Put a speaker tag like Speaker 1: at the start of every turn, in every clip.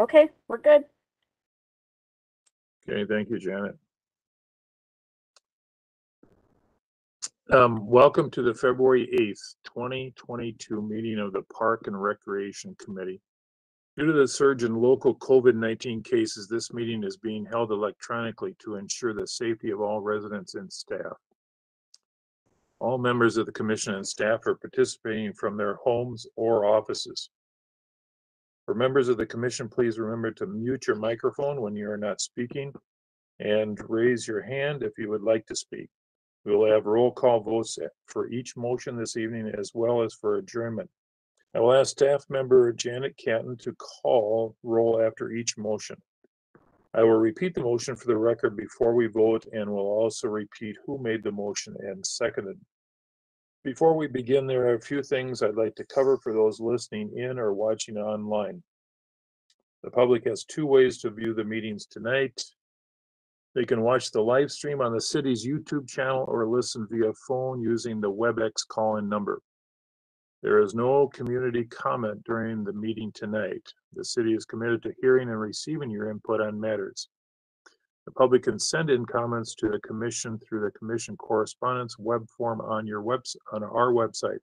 Speaker 1: Okay, we're good.
Speaker 2: Okay, thank you, Janet. Um, welcome to the February eighth, twenty twenty-two meeting of the Park and Recreation Committee. Due to the surge in local COVID nineteen cases, this meeting is being held electronically to ensure the safety of all residents and staff. All members of the commission and staff are participating from their homes or offices. For members of the commission, please remember to mute your microphone when you are not speaking and raise your hand if you would like to speak. We will have roll call votes for each motion this evening as well as for adjournment. I will ask staff member Janet Catton to call roll after each motion. I will repeat the motion for the record before we vote and will also repeat who made the motion and seconded. Before we begin, there are a few things I'd like to cover for those listening in or watching online. The public has two ways to view the meetings tonight. They can watch the live stream on the city's YouTube channel or listen via phone using the WebEx call-in number. There is no community comment during the meeting tonight. The city is committed to hearing and receiving your input on matters. The public can send in comments to the commission through the commission correspondence web form on your webs, on our website.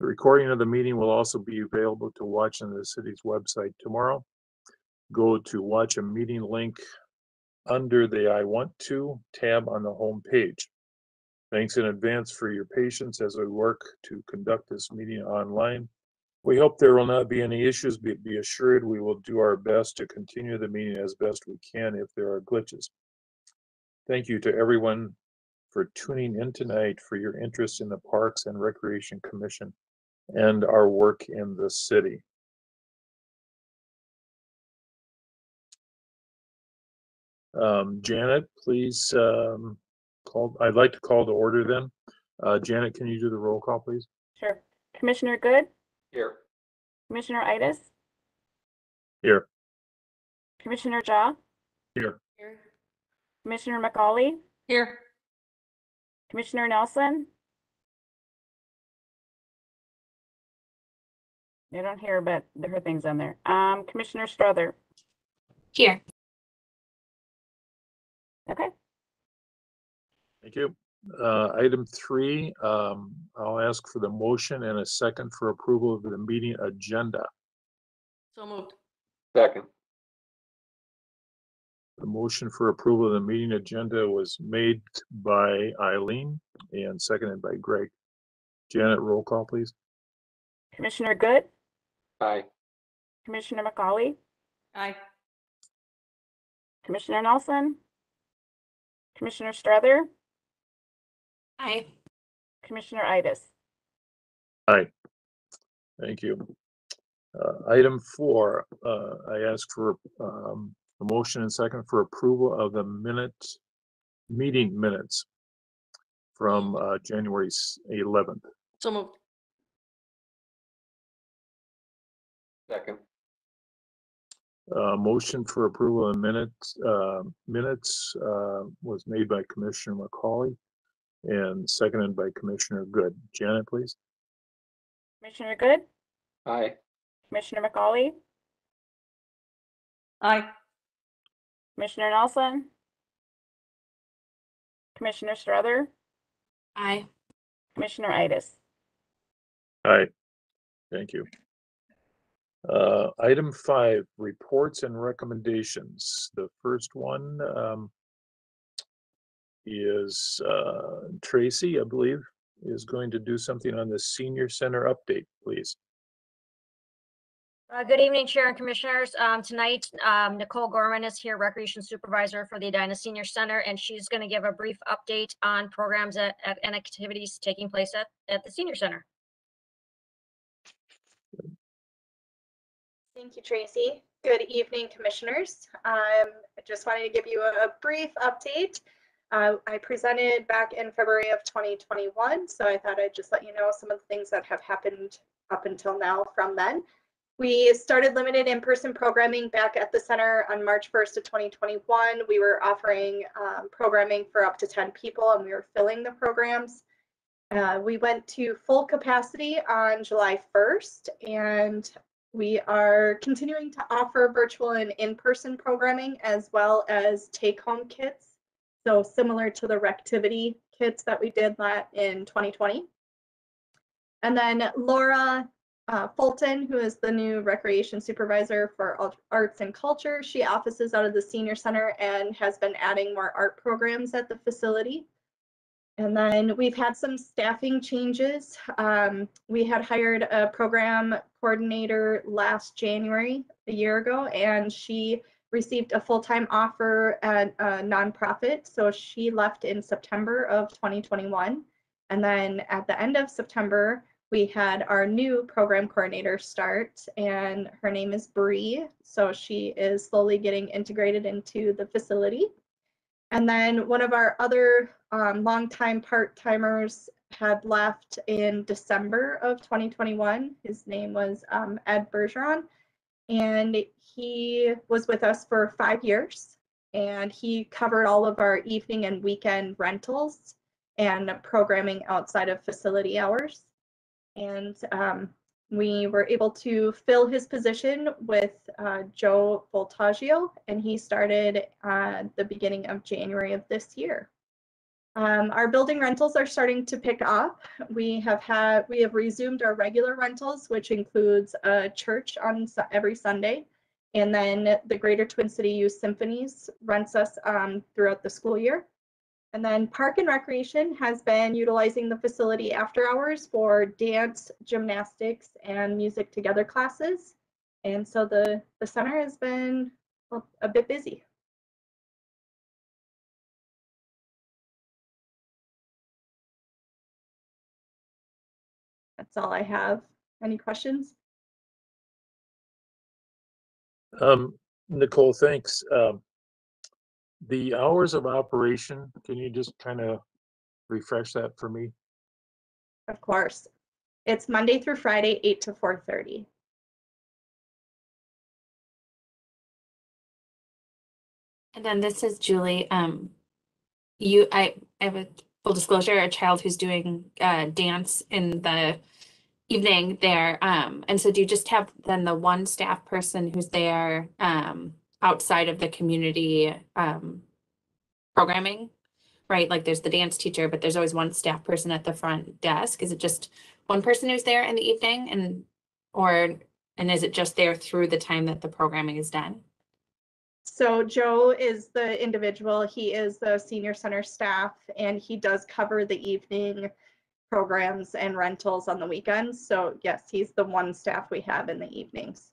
Speaker 2: The recording of the meeting will also be available to watch on the city's website tomorrow. Go to watch a meeting link under the I want to tab on the home page. Thanks in advance for your patience as we work to conduct this meeting online. We hope there will not be any issues, but be assured we will do our best to continue the meeting as best we can if there are glitches. Thank you to everyone for tuning in tonight, for your interest in the Parks and Recreation Commission and our work in the city. Um, Janet, please, um, call, I'd like to call to order then. Uh, Janet, can you do the roll call, please?
Speaker 1: Sure. Commissioner Good,
Speaker 3: Here.
Speaker 1: Commissioner Itis,
Speaker 2: Here.
Speaker 1: Commissioner Jaw,
Speaker 2: Here.
Speaker 1: Commissioner McCauley,
Speaker 4: Here.
Speaker 1: Commissioner Nelson. I don't hear, but there are things on there. Um, Commissioner Strother.
Speaker 4: Here.
Speaker 1: Okay,
Speaker 2: Thank you. Uh, item three, um, I'll ask for the motion and a second for approval of the meeting agenda.
Speaker 4: So moved.
Speaker 3: Second.
Speaker 2: The motion for approval of the meeting agenda was made by Eileen and seconded by Greg. Janet, roll call, please.
Speaker 1: Commissioner Good,
Speaker 3: Aye.
Speaker 1: Commissioner McCauley,
Speaker 4: Aye.
Speaker 1: Commissioner Nelson, Commissioner Strother,
Speaker 4: Aye.
Speaker 1: Commissioner Itis.
Speaker 2: Aye. Thank you. Uh, item four, uh, I ask for, um, a motion and second for approval of the minute, meeting minutes from, uh, January eleventh.
Speaker 4: So moved.
Speaker 3: Second.
Speaker 2: Uh, motion for approval of minutes, uh, minutes, uh, was made by Commissioner McCauley and seconded by Commissioner Good. Janet, please.
Speaker 1: Commissioner Good,
Speaker 3: Aye.
Speaker 1: Commissioner McCauley,
Speaker 4: Aye.
Speaker 1: Commissioner Nelson, Commissioner Strother,
Speaker 4: Aye.
Speaker 1: Commissioner Itis.
Speaker 2: Aye. Thank you. Uh, item five, reports and recommendations. The first one, um, is, uh, Tracy, I believe, is going to do something on the senior center update, please.
Speaker 5: Uh, Good evening, Chair and Commissioners. Um, Tonight, um, Nicole Gorman is here, Recreation Supervisor for the Edina Senior Center, and she's going to give a brief update on programs at- at- and activities taking place at, at the Senior Center.
Speaker 6: Thank you, Tracy. Good evening, Commissioners. Um, I just wanted to give you a a brief update. Uh, I presented back in February of 2021, so I thought I'd just let you know some of the things that have happened up until now from then. We started limited in-person programming back at the center on March 1st of 2021. We were offering um, programming for up to 10 people and we were filling the programs. Uh, we went to full capacity on July 1st and we are continuing to offer virtual and in-person programming as well as take-home kits. So similar to the Rectivity kits that we did la- in 2020. And then Laura uh, Fulton, who is the new recreation supervisor for arts and culture, she offices out of the senior center and has been adding more art programs at the facility. And then we've had some staffing changes. Um, we had hired a program coordinator last January, a year ago, and she received a full-time offer at a nonprofit. So she left in September of 2021. And then at the end of September, we had our new program coordinator start, and her name is Bree. So she is slowly getting integrated into the facility. And then one of our other um, longtime part-timers had left in December of 2021. His name was um, Ed Bergeron, and he was with us for five years. And he covered all of our evening and weekend rentals and programming outside of facility hours. And um, we were able to fill his position with uh, Joe Voltaggio, and he started uh, the beginning of January of this year. Um, our building rentals are starting to pick up. We have had we have resumed our regular rentals, which includes a church on every Sunday, and then the Greater Twin City Youth Symphonies rents us um, throughout the school year. And then Park and Recreation has been utilizing the facility after hours for dance, gymnastics, and music together classes. And so the, the center has been a bit busy. That's all I have. Any questions?
Speaker 2: Um, Nicole, thanks. Um, the hours of operation, can you just kind of refresh that for me?
Speaker 6: Of course. It's Monday through Friday, 8 to 4:30.
Speaker 4: And then this is Julie. Um, you, I, I have a full disclosure, a child who's doing uh dance in the evening there. Um, and so do you just have then the one staff person who's there um outside of the community um programming? Right, like there's the dance teacher, but there's always one staff person at the front desk. Is it just one person who's there in the evening and or and is it just there through the time that the programming is done?
Speaker 6: So Joe is the individual, he is the senior center staff, and he does cover the evening programs and rentals on the weekends. So yes, he's the one staff we have in the evenings.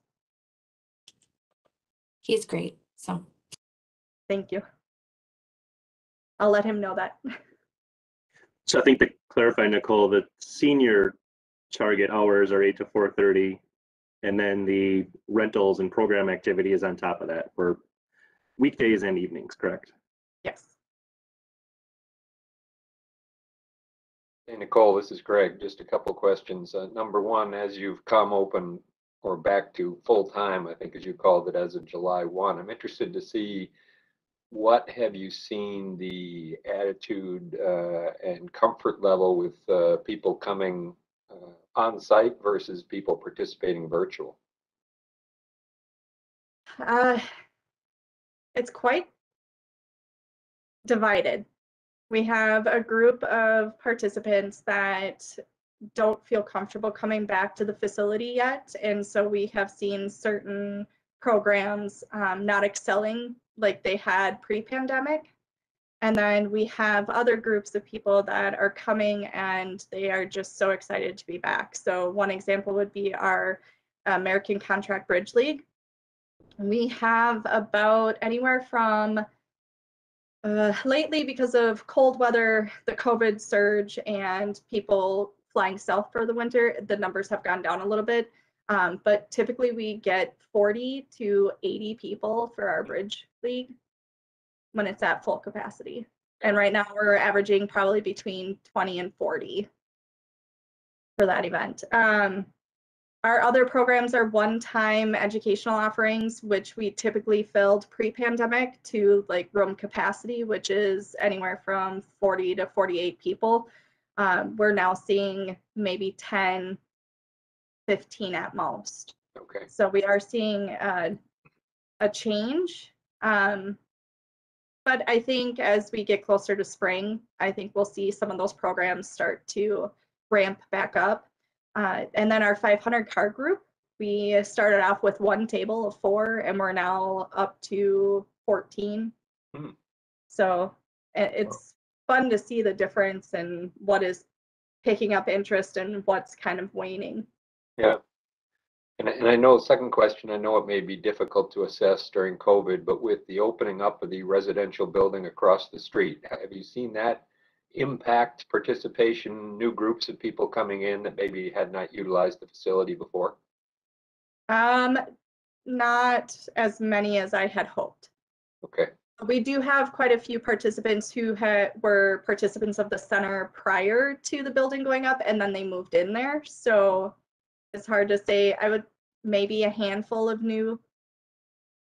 Speaker 4: He's great. So
Speaker 6: Thank you. I'll let him know that.
Speaker 7: So I think to clarify, Nicole, the senior target hours are eight to four thirty. And then the rentals and program activity is on top of that for weekdays and evenings, correct?
Speaker 6: Yes.
Speaker 3: Hey, Nicole, this is Greg. Just a couple questions. Uh, number one, as you've come open or back to full-time, I think as you called it, as of July one, I'm interested to see what have you seen the attitude uh, and comfort level with uh, people coming uh, on site versus people participating virtual?
Speaker 6: Uh, it's quite divided. We have a group of participants that don't feel comfortable coming back to the facility yet. And so we have seen certain programs um, not excelling like they had pre-pandemic. And then we have other groups of people that are coming and they are just so excited to be back. So one example would be our American Contract Bridge League. We have about anywhere from uh, lately, because of cold weather, the COVID surge, and people flying south for the winter, the numbers have gone down a little bit. Um, but typically, we get 40 to 80 people for our bridge league when it's at full capacity. And right now, we're averaging probably between 20 and 40 for that event. Um, our other programs are one-time educational offerings, which we typically filled pre-pandemic to like room capacity, which is anywhere from 40 to 48 people. Um, we're now seeing maybe 10, 15 at most.
Speaker 3: Okay,
Speaker 6: So we are seeing uh, a change. Um, but I think as we get closer to spring, I think we'll see some of those programs start to ramp back up. Uh, and then our 500 car group, we started off with one table of four, and we're now up to 14.
Speaker 3: Hmm.
Speaker 6: So it's fun to see the difference and what is picking up interest and what's kind of waning.
Speaker 3: yeah. And, and I know, second question, I know it may be difficult to assess during COVID, but with the opening up of the residential building across the street, have you seen that impact participation, new groups of people coming in that maybe had not utilized the facility before?
Speaker 6: Um, not as many as I had hoped.
Speaker 3: Okay,
Speaker 6: We do have quite a few participants who had, were participants of the center prior to the building going up and then they moved in there. So it's hard to say. I would, maybe a handful of new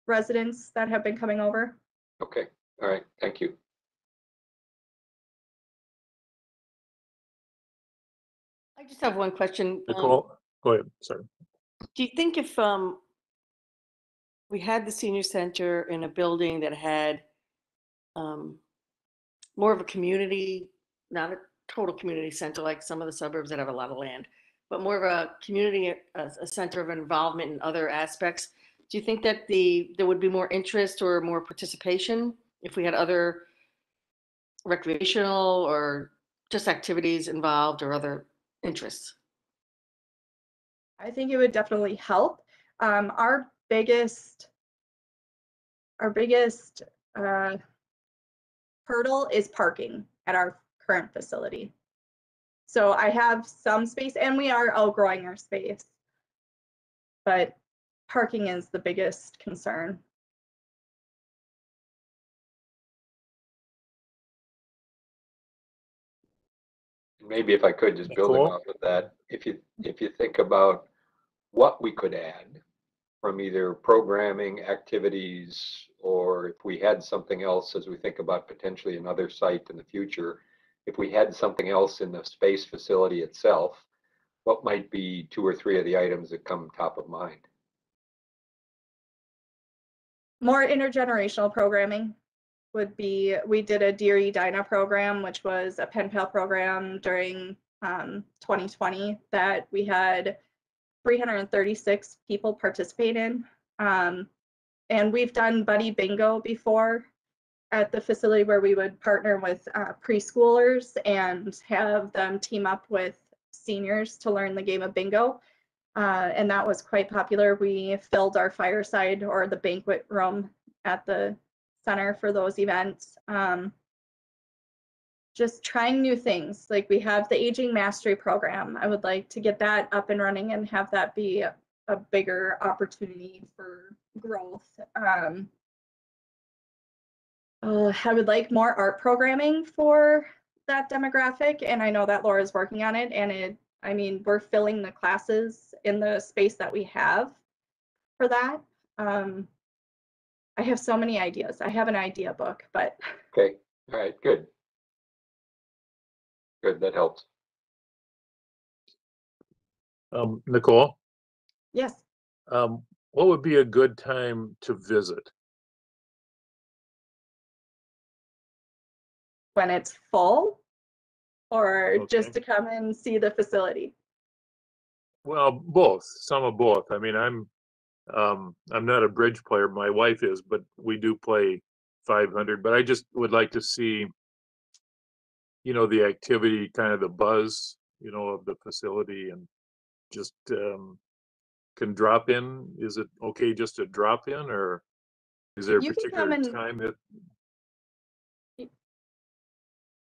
Speaker 6: residents that have been coming over.
Speaker 3: okay, all right, thank you.
Speaker 8: I just have one question. um,
Speaker 2: Nicole, go ahead, sorry.
Speaker 8: Do you think if um we had the senior center in a building that had um more of a community, not a total community center like some of the suburbs that have a lot of land, but more of a community, a, a center of involvement in other aspects, do you think that the there would be more interest or more participation if we had other recreational or just activities involved or other interests?
Speaker 6: I think it would definitely help. Um, our biggest, our biggest uh, hurdle is parking at our current facility. So I have some space and we are outgrowing our space. But parking is the biggest concern.
Speaker 3: Maybe if I could, just building
Speaker 2: Nicole?
Speaker 3: off of that, if you, if you think about what we could add from either programming, activities, or if we had something else as we think about potentially another site in the future, if we had something else in the space facility itself, what might be two or three of the items that come top of mind?
Speaker 6: More intergenerational programming would be, we did a Dear Edina program, which was a pen pal program during um, 2020 that we had 336 people participate in. Um, and we've done buddy bingo before at the facility where we would partner with uh, preschoolers and have them team up with seniors to learn the game of bingo. Uh, and that was quite popular. We filled our fireside or the banquet room at the center for those events. Um, just trying new things. Like we have the aging mastery program. I would like to get that up and running and have that be a, a bigger opportunity for growth. Um, uh, I would like more art programming for that demographic, and I know that Laura is working on it. And it, I mean, we're filling the classes in the space that we have for that. Um, I have so many ideas. I have an idea book, but
Speaker 3: Okay, all right, good. Good, that helps.
Speaker 2: Um, Nicole,
Speaker 6: yes,
Speaker 2: um, what would be a good time to visit?
Speaker 6: when it's full or just to come and see the facility.
Speaker 2: Well, both, some of both. I mean, I'm, um, I'm not a bridge player. My wife is, but we do play five hundred, but I just would like to see, you know, the activity, kind of the buzz, you know, of the facility and just, um, can drop in. Is it okay just to drop in or is there a
Speaker 6: You can come
Speaker 2: particular
Speaker 6: and-
Speaker 2: time that,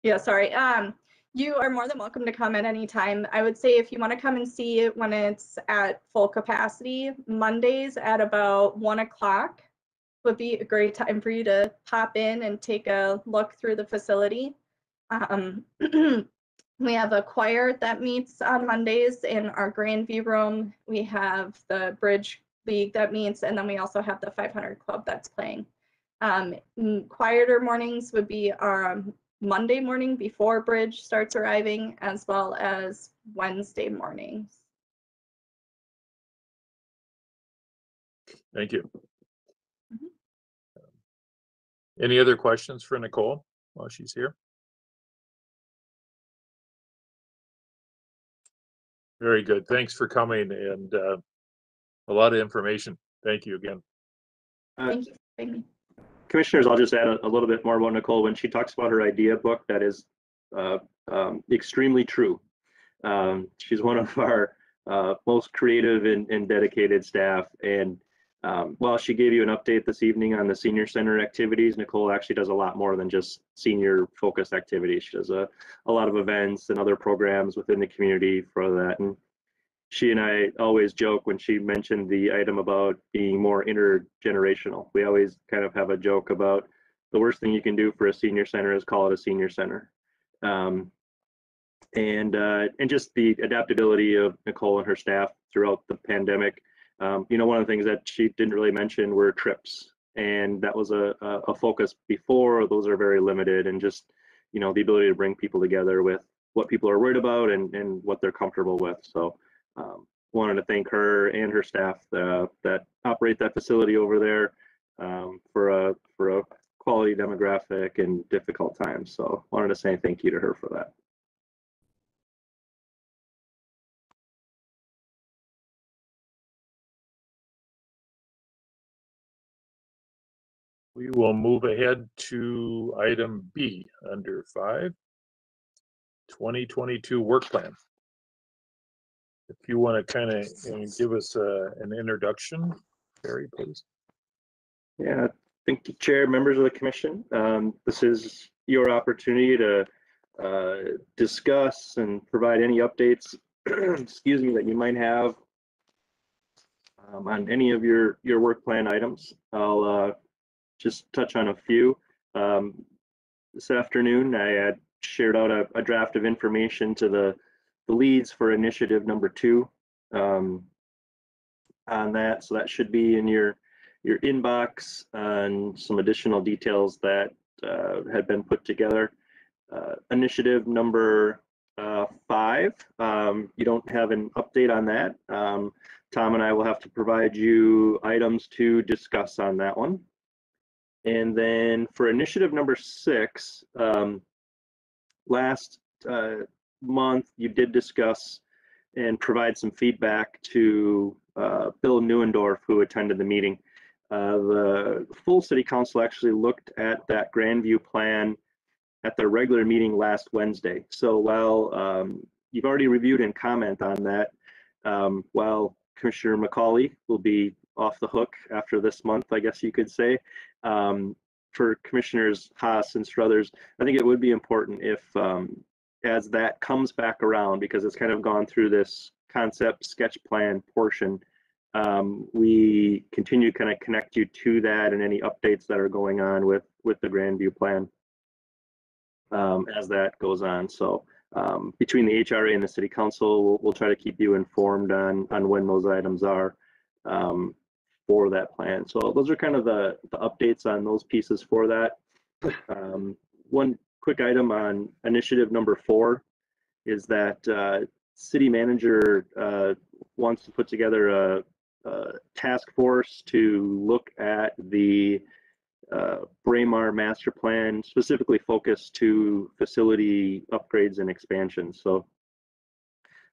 Speaker 6: Yeah, sorry. Um, you are more than welcome to come at any time. I would say if you want to come and see it when it's at full capacity, Mondays at about one o'clock would be a great time for you to pop in and take a look through the facility. Um, we have a choir that meets on Mondays in our Grandview room. We have the Bridge League that meets, and then we also have the 500 Club that's playing. Um, quieter mornings would be um, Monday morning before Bridge starts arriving, as well as Wednesday mornings.
Speaker 2: Thank you.
Speaker 6: Mhm.
Speaker 2: Any other questions for Nicole while she's here? Very good. Thanks for coming and uh, a lot of information. Thank you again.
Speaker 7: Uh,
Speaker 6: Thank you.
Speaker 7: Commissioners, I'll just add a, a little bit more about Nicole. When she talks about her idea book, that is uh, um, extremely true. Um, she's one of our uh, most creative and, and dedicated staff. And um, while she gave you an update this evening on the senior center activities, Nicole actually does a lot more than just senior focused activities. She does a, a lot of events and other programs within the community for that. And she and I always joke when she mentioned the item about being more intergenerational. We always kind of have a joke about the worst thing you can do for a senior center is call it a senior center. Um, and uh, and just the adaptability of Nicole and her staff throughout the pandemic. Um, you know, one of the things that she didn't really mention were trips, and that was a, a, a focus before. Those are very limited, and just you know the ability to bring people together with what people are worried about and and what they're comfortable with. So um, wanted to thank her and her staff uh, that operate that facility over there um, for a for a quality demographic and difficult times. So wanted to say thank you to her for that.
Speaker 2: We will move ahead to item B under five. 2022 work plan. If you want to kind of give us uh, an introduction, Perry, please.
Speaker 7: Yeah, thank you, Chair, members of the commission. Um, this is your opportunity to uh, discuss and provide any updates, excuse me, that you might have um, on any of your, your work plan items. I'll uh, just touch on a few. Um, This afternoon, I had shared out a, a draft of information to the, the leads for initiative number two um, on that. So that should be in your your inbox and some additional details that uh, had been put together. Uh, initiative number uh, five, um, you don't have an update on that. Um, Tom and I will have to provide you items to discuss on that one. And then for initiative number six, um, last uh, month you did discuss and provide some feedback to uh, Bill Neuendorf, who attended the meeting. Uh, the full city council actually looked at that Grandview plan at their regular meeting last Wednesday. So while um, you've already reviewed and comment on that, um, while Commissioner McCauley will be off the hook after this month, I guess you could say, um, for Commissioners Haas and Struthers, I think it would be important if, um, as that comes back around, because it's kind of gone through this concept sketch plan portion, um, we continue to kind of connect you to that and any updates that are going on with with the Grandview plan um, as that goes on. So um, between the HRA and the City Council, we'll, we'll try to keep you informed on on when those items are um, for that plan. So those are kind of the the updates on those pieces for that. Um, one quick item on initiative number four is that uh, city manager uh, wants to put together a, a task force to look at the uh, Braemar master plan, specifically focused to facility upgrades and expansions. So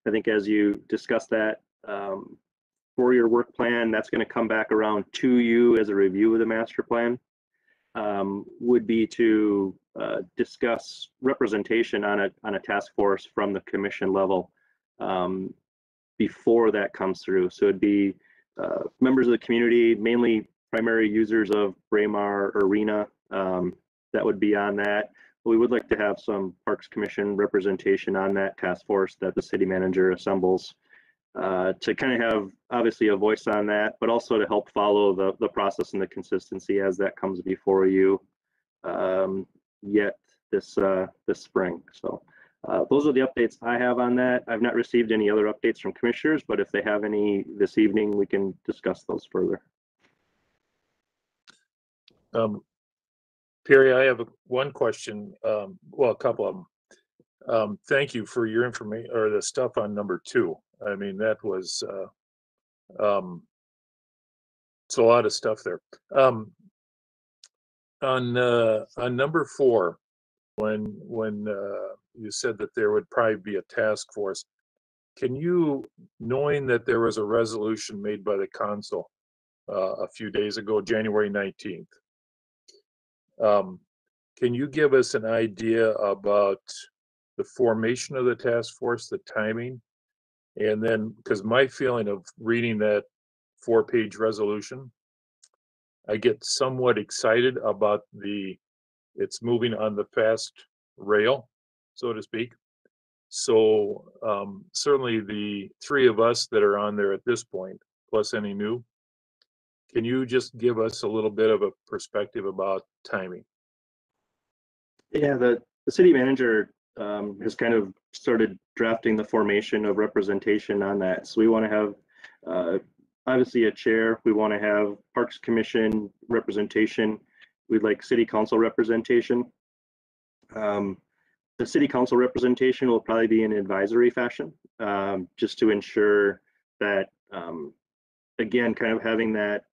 Speaker 7: I think as you discuss that um, for your work plan, that's going to come back around to you as a review of the master plan. Um, would be to uh, discuss representation on a on a task force from the commission level um, before that comes through. So it'd be uh, members of the community, mainly primary users of Braemar Arena, um, that would be on that. But We would like to have some Parks Commission representation on that task force that the city manager assembles uh, to kind of have obviously a voice on that, but also to help follow the, the process and the consistency as that comes before you um, yet this uh, this spring. So uh, those are the updates I have on that. I've not received any other updates from commissioners, but if they have any this evening, we can discuss those further.
Speaker 2: Um, Perry, I have a- one question, um, well, a couple of them. Um, thank you for your information or the stuff on number two. I mean, that was, uh, um, It's a lot of stuff there. Um, on, uh, on number four, when, when, uh, you said that there would probably be a task force, can you, knowing that there was a resolution made by the council, uh, a few days ago, January nineteenth, um, can you give us an idea about the formation of the task force, the timing? And then, because my feeling of reading that four-page resolution, I get somewhat excited about the, it's moving on the fast rail, so to speak. So um, certainly the three of us that are on there at this point, plus any new, can you just give us a little bit of a perspective about timing?
Speaker 7: Yeah, the, the city manager um, has kind of started drafting the formation of representation on that. So we want to have uh, obviously a chair. We want to have Parks Commission representation. We'd like city council representation. Um, the city council representation will probably be in advisory fashion, um, just to ensure that, um, again, kind of having that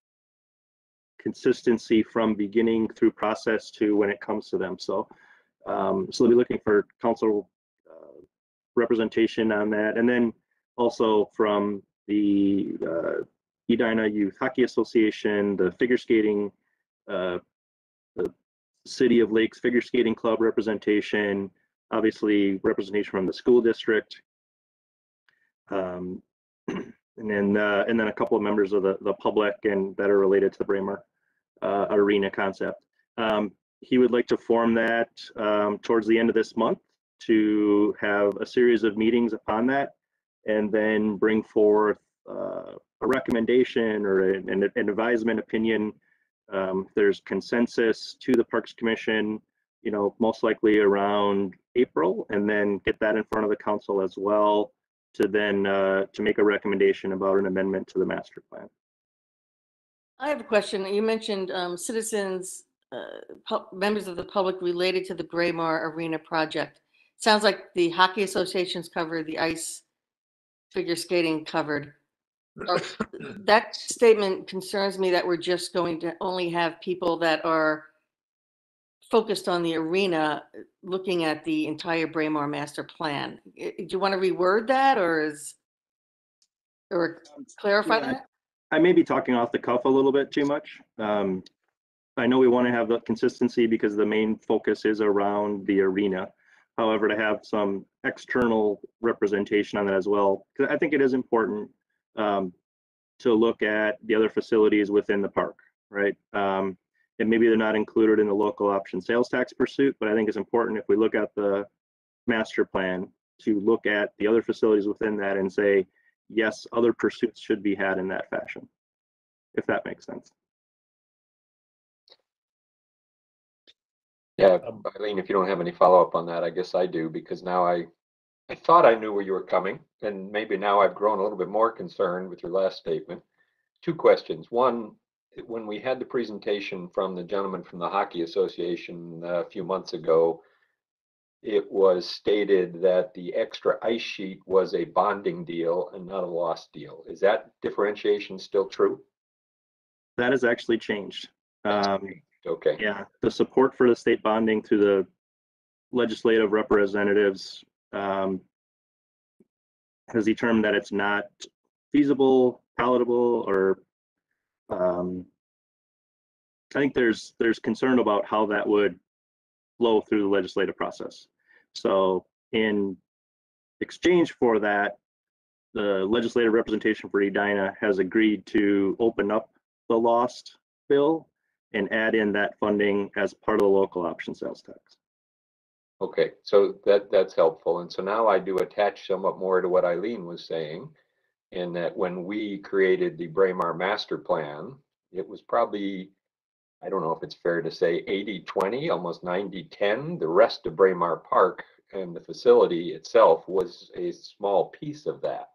Speaker 7: consistency from beginning through process to when it comes to them. So, um, so they'll be looking for council uh, representation on that, and then also from the uh, Edina Youth Hockey Association, the figure skating, uh, the City of Lakes Figure Skating Club representation, obviously representation from the school district. Um, and then, uh, and then a couple of members of the, the public and that are related to the Braemar uh, arena concept. Um, he would like to form that um, towards the end of this month to have a series of meetings upon that and then bring forth uh, a recommendation or an, an advisement opinion. Um, there's consensus to the Parks Commission, you know, most likely around April, and then get that in front of the council as well to then uh, to make a recommendation about an amendment to the master plan.
Speaker 8: I have a question. You mentioned um, citizens, uh, members of the public related to the Braemar Arena project. Sounds like the hockey associations covered, the ice figure skating covered. Are- That statement concerns me that we're just going to only have people that are focused on the arena, looking at the entire Braemar master plan. I- Do you want to reword that or is, or clarify
Speaker 7: Yeah.
Speaker 8: that?
Speaker 7: I may be talking off the cuff a little bit too much. Um, I know we want to have the consistency because the main focus is around the arena. However, to have some external representation on that as well, because I think it is important um, to look at the other facilities within the park, right? Um, and maybe they're not included in the local option sales tax pursuit, but I think it's important if we look at the master plan to look at the other facilities within that and say, yes, other pursuits should be had in that fashion, if that makes sense.
Speaker 3: Yeah,
Speaker 2: Um,
Speaker 3: Eileen, if you don't have any follow-up on that, I guess I do, because now I, I thought I knew where you were coming, and maybe now I've grown a little bit more concerned with your last statement. Two questions. One, when we had the presentation from the gentleman from the Hockey Association a few months ago, it was stated that the extra ice sheet was a bonding deal and not a loss deal. Is that differentiation still true?
Speaker 7: That has actually changed. Um,
Speaker 3: Okay.
Speaker 7: yeah, the support for the state bonding through the legislative representatives um, has determined that it's not feasible, palatable, or um, I think there's there's concern about how that would flow through the legislative process. So in exchange for that, the legislative representation for Edina has agreed to open up the lost bill and add in that funding as part of the local option sales tax.
Speaker 3: Okay, so that, that's helpful. And so now I do attach somewhat more to what Eileen was saying. In that when we created the Braemar master plan, it was probably, I don't know if it's fair to say 80, 20, almost 90, 10. The rest of Braemar Park and the facility itself was a small piece of that.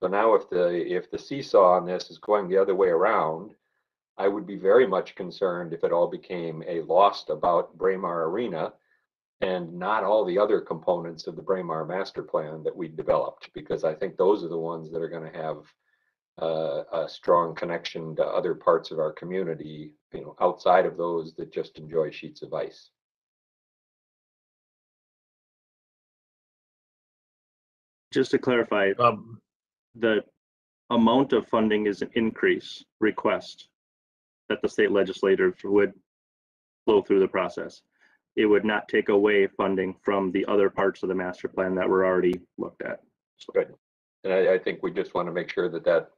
Speaker 3: So now if the, if the seesaw on this is going the other way around, I would be very much concerned if it all became a lost about Braemar Arena and not all the other components of the Braemar master plan that we developed, because I think those are the ones that are gonna have uh, a strong connection to other parts of our community, you know, outside of those that just enjoy sheets of ice.
Speaker 7: Just to clarify,
Speaker 2: Um,
Speaker 7: the amount of funding is an increase request that the state legislators would flow through the process. It would not take away funding from the other parts of the master plan that were already looked at. So-
Speaker 3: Good. And I, I think we just want to make sure that that,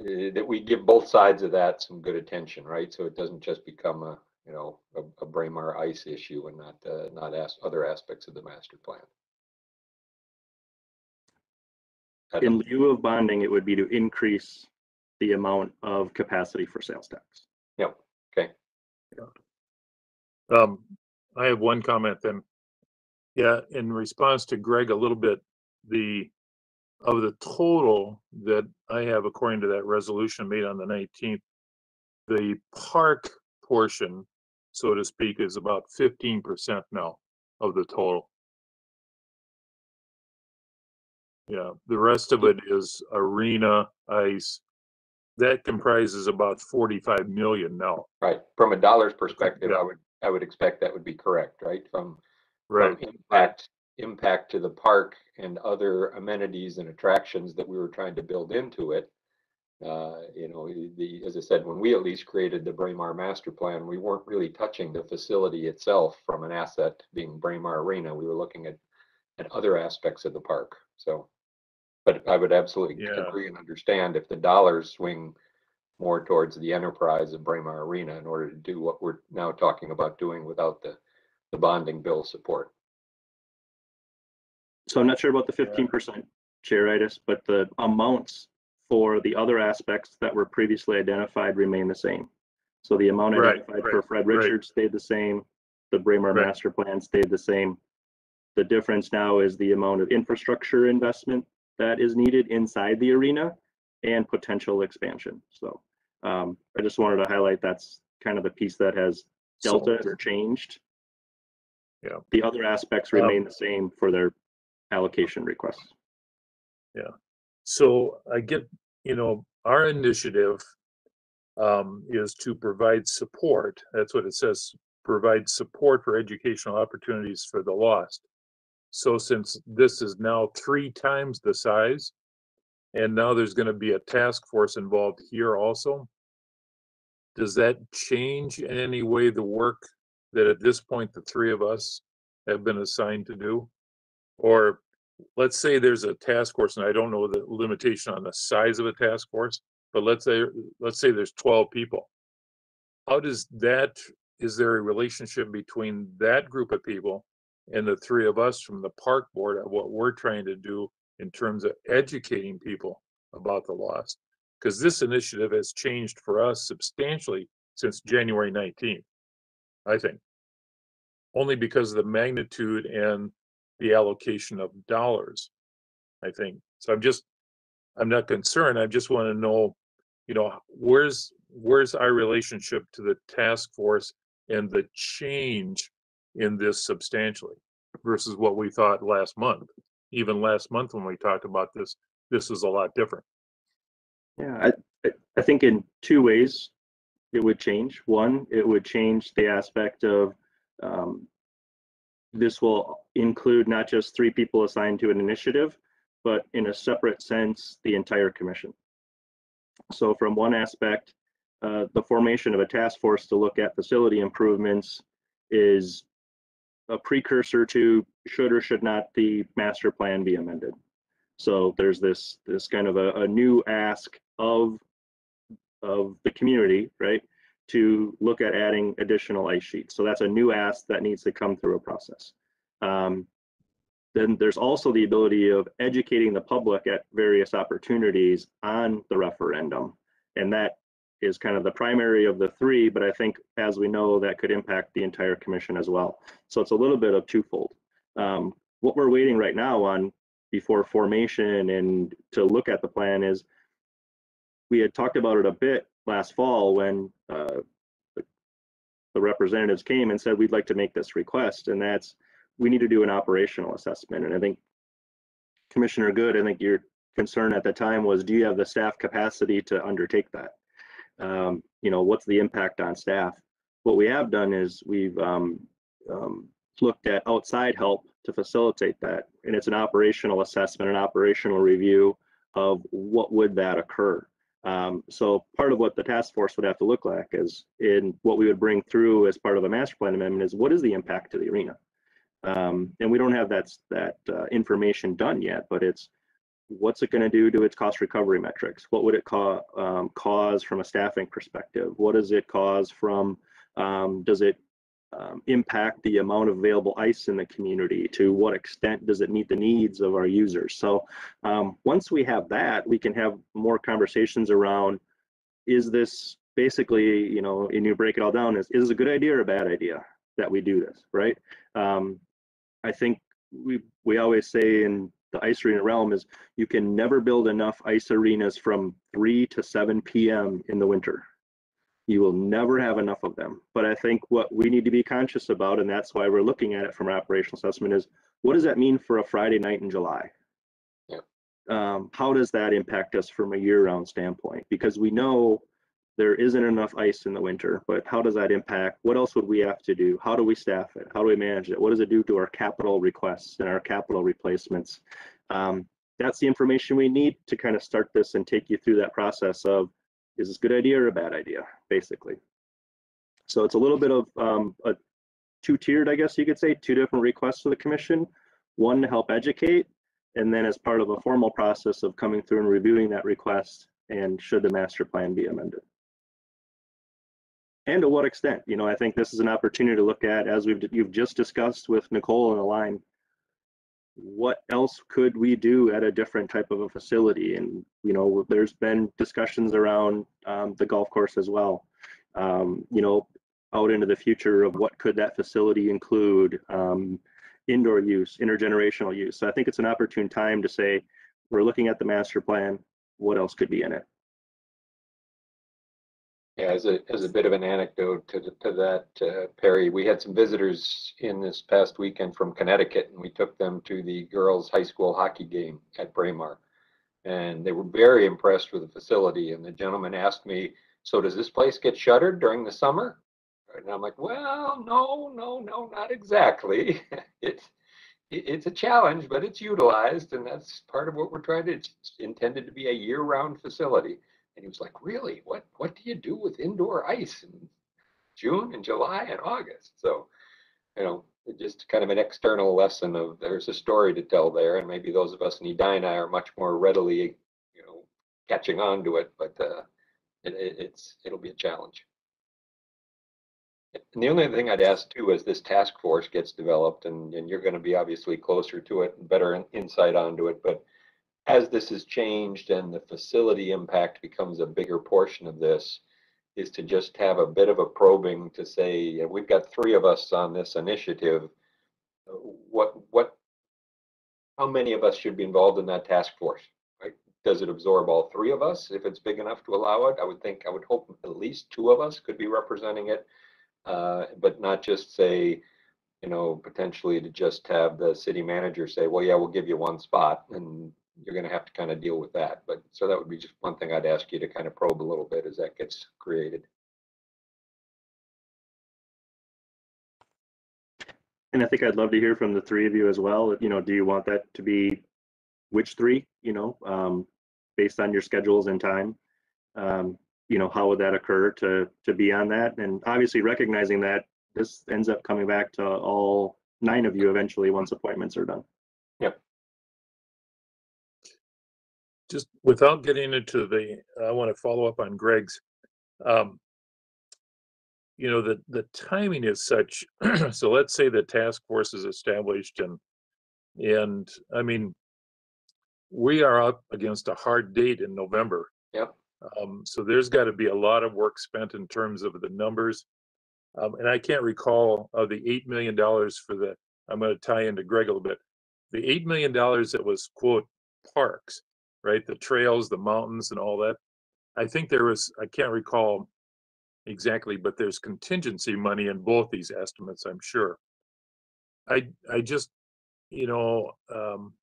Speaker 3: uh, that we give both sides of that some good attention, right? So it doesn't just become a, you know, a, a Braemar ice issue and not, uh, not as, other aspects of the master plan. I
Speaker 7: In
Speaker 3: don't-
Speaker 7: lieu of bonding, it would be to increase the amount of capacity for sales tax.
Speaker 3: Yep, okay.
Speaker 2: Um, I have one comment then. Yeah, in response to Greg a little bit, the, of the total that I have according to that resolution made on the nineteenth, the park portion, so to speak, is about fifteen percent now of the total. Yeah, the rest of it is arena, ice. That comprises about forty-five million now,
Speaker 3: Right, from a dollars perspective,
Speaker 2: Yeah.
Speaker 3: I would, I would expect that would be correct, right? From,
Speaker 2: right?
Speaker 3: from impact, impact to the park and other amenities and attractions that we were trying to build into it. Uh, you know, the, as I said, when we at least created the Braemar master plan, we weren't really touching the facility itself from an asset being Braemar Arena. We were looking at, at other aspects of the park, so. But I would absolutely
Speaker 2: Yeah.
Speaker 3: agree and understand if the dollars swing more towards the enterprise of Braemar Arena in order to do what we're now talking about doing without the, the bonding bill support.
Speaker 7: So I'm not sure about the fifteen percent chairitis, but the amounts for the other aspects that were previously identified remain the same. So the amount
Speaker 2: Right,
Speaker 7: identified for
Speaker 2: right,
Speaker 7: Fred
Speaker 2: right.
Speaker 7: Richards stayed the same. The Braemar
Speaker 2: Right.
Speaker 7: master plan stayed the same. The difference now is the amount of infrastructure investment that is needed inside the arena and potential expansion. So um, I just wanted to highlight that's kind of the piece that has delta or changed.
Speaker 2: Yeah.
Speaker 7: The other aspects
Speaker 2: Um,
Speaker 7: remain the same for their allocation requests. Yeah.
Speaker 2: So I get, you know, our initiative um, is to provide support. That's what it says, provide support for educational opportunities for the lost. So since this is now three times the size, and now there's gonna be a task force involved here also, does that change in any way the work that at this point the three of us have been assigned to do? Or let's say there's a task force, and I don't know the limitation on the size of a task force, but let's say, let's say there's twelve people. How does that, is there a relationship between that group of people and the three of us from the park board of what we're trying to do in terms of educating people about the lost? Because this initiative has changed for us substantially since January nineteenth, I think. Only because of the magnitude and the allocation of dollars, I think. So I'm just, I'm not concerned. I just want to know, you know, where's, where's our relationship to the task force and the change in this substantially versus what we thought last month? Even last month when we talked about this, this is a lot different.
Speaker 7: Yeah, I, I- think in two ways it would change. One, it would change the aspect of um, this will include not just three people assigned to an initiative, but in a separate sense, the entire commission. So from one aspect, uh, the formation of a task force to look at facility improvements is a precursor to should or should not the master plan be amended. So there's this, this kind of a, a new ask of, of the community, right? To look at adding additional ice sheets. So that's a new ask that needs to come through a process. Um, Then there's also the ability of educating the public at various opportunities on the referendum. And that is kind of the primary of the three, but I think as we know, that could impact the entire commission as well. So it's a little bit of twofold. Um, What we're waiting right now on before formation and to look at the plan is we had talked about it a bit last fall when uh, the the representatives came and said, we'd like to make this request, and that's, we need to do an operational assessment. And I think Commissioner Good, I think you're concern at the time was, do you have the staff capacity to undertake that? Um, you know, what's the impact on staff? What we have done is we've um, um, looked at outside help to facilitate that. And it's an operational assessment, an operational review of what would that occur. Um, so part of what the task force would have to look like is in what we would bring through as part of a master plan amendment is what is the impact to the arena? Um, and we don't have that, that uh, information done yet, but it's what's it going to do to its cost recovery metrics? What would it ca- um, cause from a staffing perspective? What does it cause from, um, does it um, impact the amount of available ice in the community? To what extent does it meet the needs of our users? So um, once we have that, we can have more conversations around, is this basically, you know, and you break it all down, is, is this a good idea or a bad idea that we do this, right? Um, I think we, we always say in the ice arena realm is you can never build enough ice arenas from 3 to 7 p.m. in the winter. You will never have enough of them. But I think what we need to be conscious about, and that's why we're looking at it from an operational assessment, is what does that mean for a Friday night in July?
Speaker 3: Yep.
Speaker 7: Um, how does that impact us from a year-round standpoint? Because we know there isn't enough ice in the winter, but how does that impact? What else would we have to do? How do we staff it? How do we manage it? What does it do to our capital requests and our capital replacements? Um, that's the information we need to kind of start this and take you through that process of is this a good idea or a bad idea, basically. So it's a little bit of um, a two-tiered, I guess you could say, two different requests to the commission. One to help educate, and then as part of a formal process of coming through and reviewing that request and should the master plan be amended. And to what extent, you know, I think this is an opportunity to look at, as we've, you've just discussed with Nicole and line, what else could we do at a different type of a facility? And, you know, there's been discussions around um, the golf course as well. Um, you know, out into the future of what could that facility include, um, indoor use, intergenerational use. So I think it's an opportune time to say, we're looking at the master plan, what else could be in it?
Speaker 3: Yeah, as a, as a bit of an anecdote to, to that, uh, Perry, we had some visitors in this past weekend from Connecticut and we took them to the girls' high school hockey game at Braemar. And they were very impressed with the facility and the gentleman asked me, so does this place get shuttered during the summer? And I'm like, well, no, no, no, not exactly. It's, it's a challenge, but it's utilized and that's part of what we're trying to, it's intended to be a year-round facility. And he was like, really? What, what do you do with indoor ice in June and July and August? So, you know, just kind of an external lesson of there's a story to tell there. And maybe those of us in Edina are much more readily, you know, catching on to it, but uh, it, it, it's, it'll be a challenge. And the only thing I'd ask too, as this task force gets developed and, and you're going to be obviously closer to it and better in- insight onto it, but as this has changed and the facility impact becomes a bigger portion of this, is to just have a bit of a probing to say, we've got three of us on this initiative. What, what, how many of us should be involved in that task force? Right? Does it absorb all three of us if it's big enough to allow it? I would think, I would hope at least two of us could be representing it. Uh, but not just say, you know, potentially to just have the city manager say, well, yeah, we'll give you one spot and you're gonna have to kind of deal with that. But so that would be just one thing I'd ask you to kind of probe a little bit as that gets created.
Speaker 7: And I think I'd love to hear from the three of you as well. You know, do you want that to be which three, you know, um, based on your schedules and time? Um, you know, how would that occur to, to be on that? And obviously recognizing that this ends up coming back to all nine of you eventually once appointments are done.
Speaker 2: Just without getting into the, I want to follow up on Greg's. Um, you know, the, the timing is such, so let's say the task force is established and, and, I mean, we are up against a hard date in November.
Speaker 3: Yep.
Speaker 2: Um, so there's got to be a lot of work spent in terms of the numbers. Um, and I can't recall of the eight million dollars for the, I'm going to tie into Greg a little bit. The eight million dollars that was quote parks, right? The trails, the mountains and all that. I think there was, I can't recall exactly, but there's contingency money in both these estimates, I'm sure. I, I just, you know, um,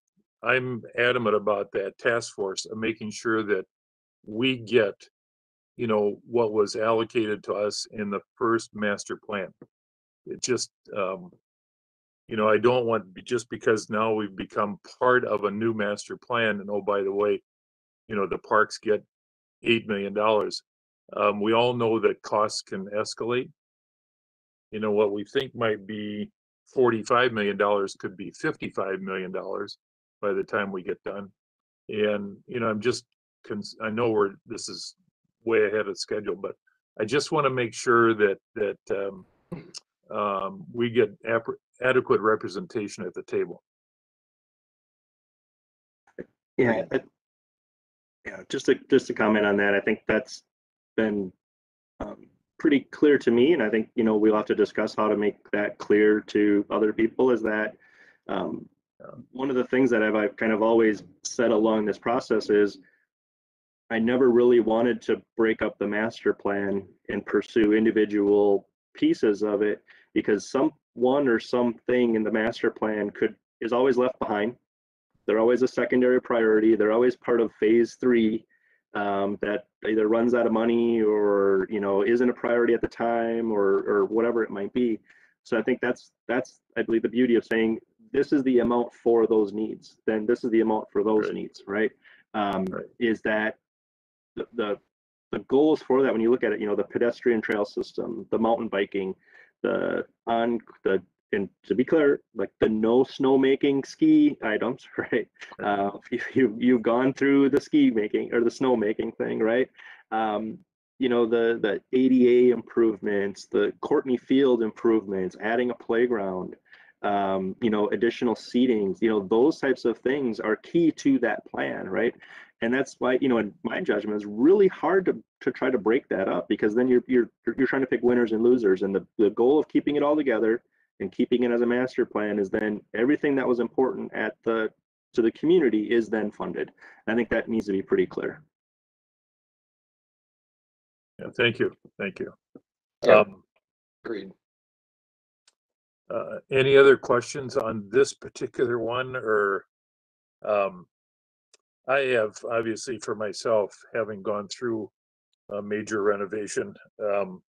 Speaker 2: I'm adamant about that task force and making sure that we get, you know, what was allocated to us in the first master plan. It just, um, you know, I don't want, just because now we've become part of a new master plan and oh, by the way, you know, the parks get eight million dollars. Um, we all know that costs can escalate. You know, what we think might be forty-five million dollars could be fifty-five million dollars by the time we get done. And, you know, I'm just, I know we're, this is way ahead of schedule, but I just want to make sure that, that, um, um, we get adequate representation at the table.
Speaker 7: Yeah. I- Yeah, just to, just to comment on that, I think that's been um, pretty clear to me, and I think, you know, we'll have to discuss how to make that clear to other people, is that um, one of the things that I've, I've kind of always said along this process is I never really wanted to break up the master plan and pursue individual pieces of it because someone or something in the master plan could, is always left behind. They're always a secondary priority. They're always part of phase three um, that either runs out of money or, you know, isn't a priority at the time or, or whatever it might be. So I think that's, that's, I believe the beauty of saying, this is the amount for those needs, then this is the amount for those
Speaker 2: Right.
Speaker 7: needs, right? Um,
Speaker 2: Right.
Speaker 7: is that the, the, the goals for that, when you look at it, you know, the pedestrian trail system, the mountain biking, the on, the, and to be clear, like the no snowmaking ski items, right? Uh, you, you, you've gone through the ski making or the snow making thing, right? Um, you know, the, the ADA improvements, the Courtney Field improvements, adding a playground, um, you know, additional seatings, you know, those types of things are key to that plan, right? And that's why, you know, in my judgment, it's really hard to, to try to break that up because then you're, you're, you're trying to pick winners and losers. And the, the goal of keeping it all together and keeping it as a master plan is then everything that was important at the, to the community is then funded. I think that needs to be pretty clear.
Speaker 2: Yeah, thank you, thank you.
Speaker 3: Yeah.
Speaker 2: Um,
Speaker 3: Agreed.
Speaker 2: uh, any other questions on this particular one or? Um, I have, obviously for myself, having gone through a major renovation, um,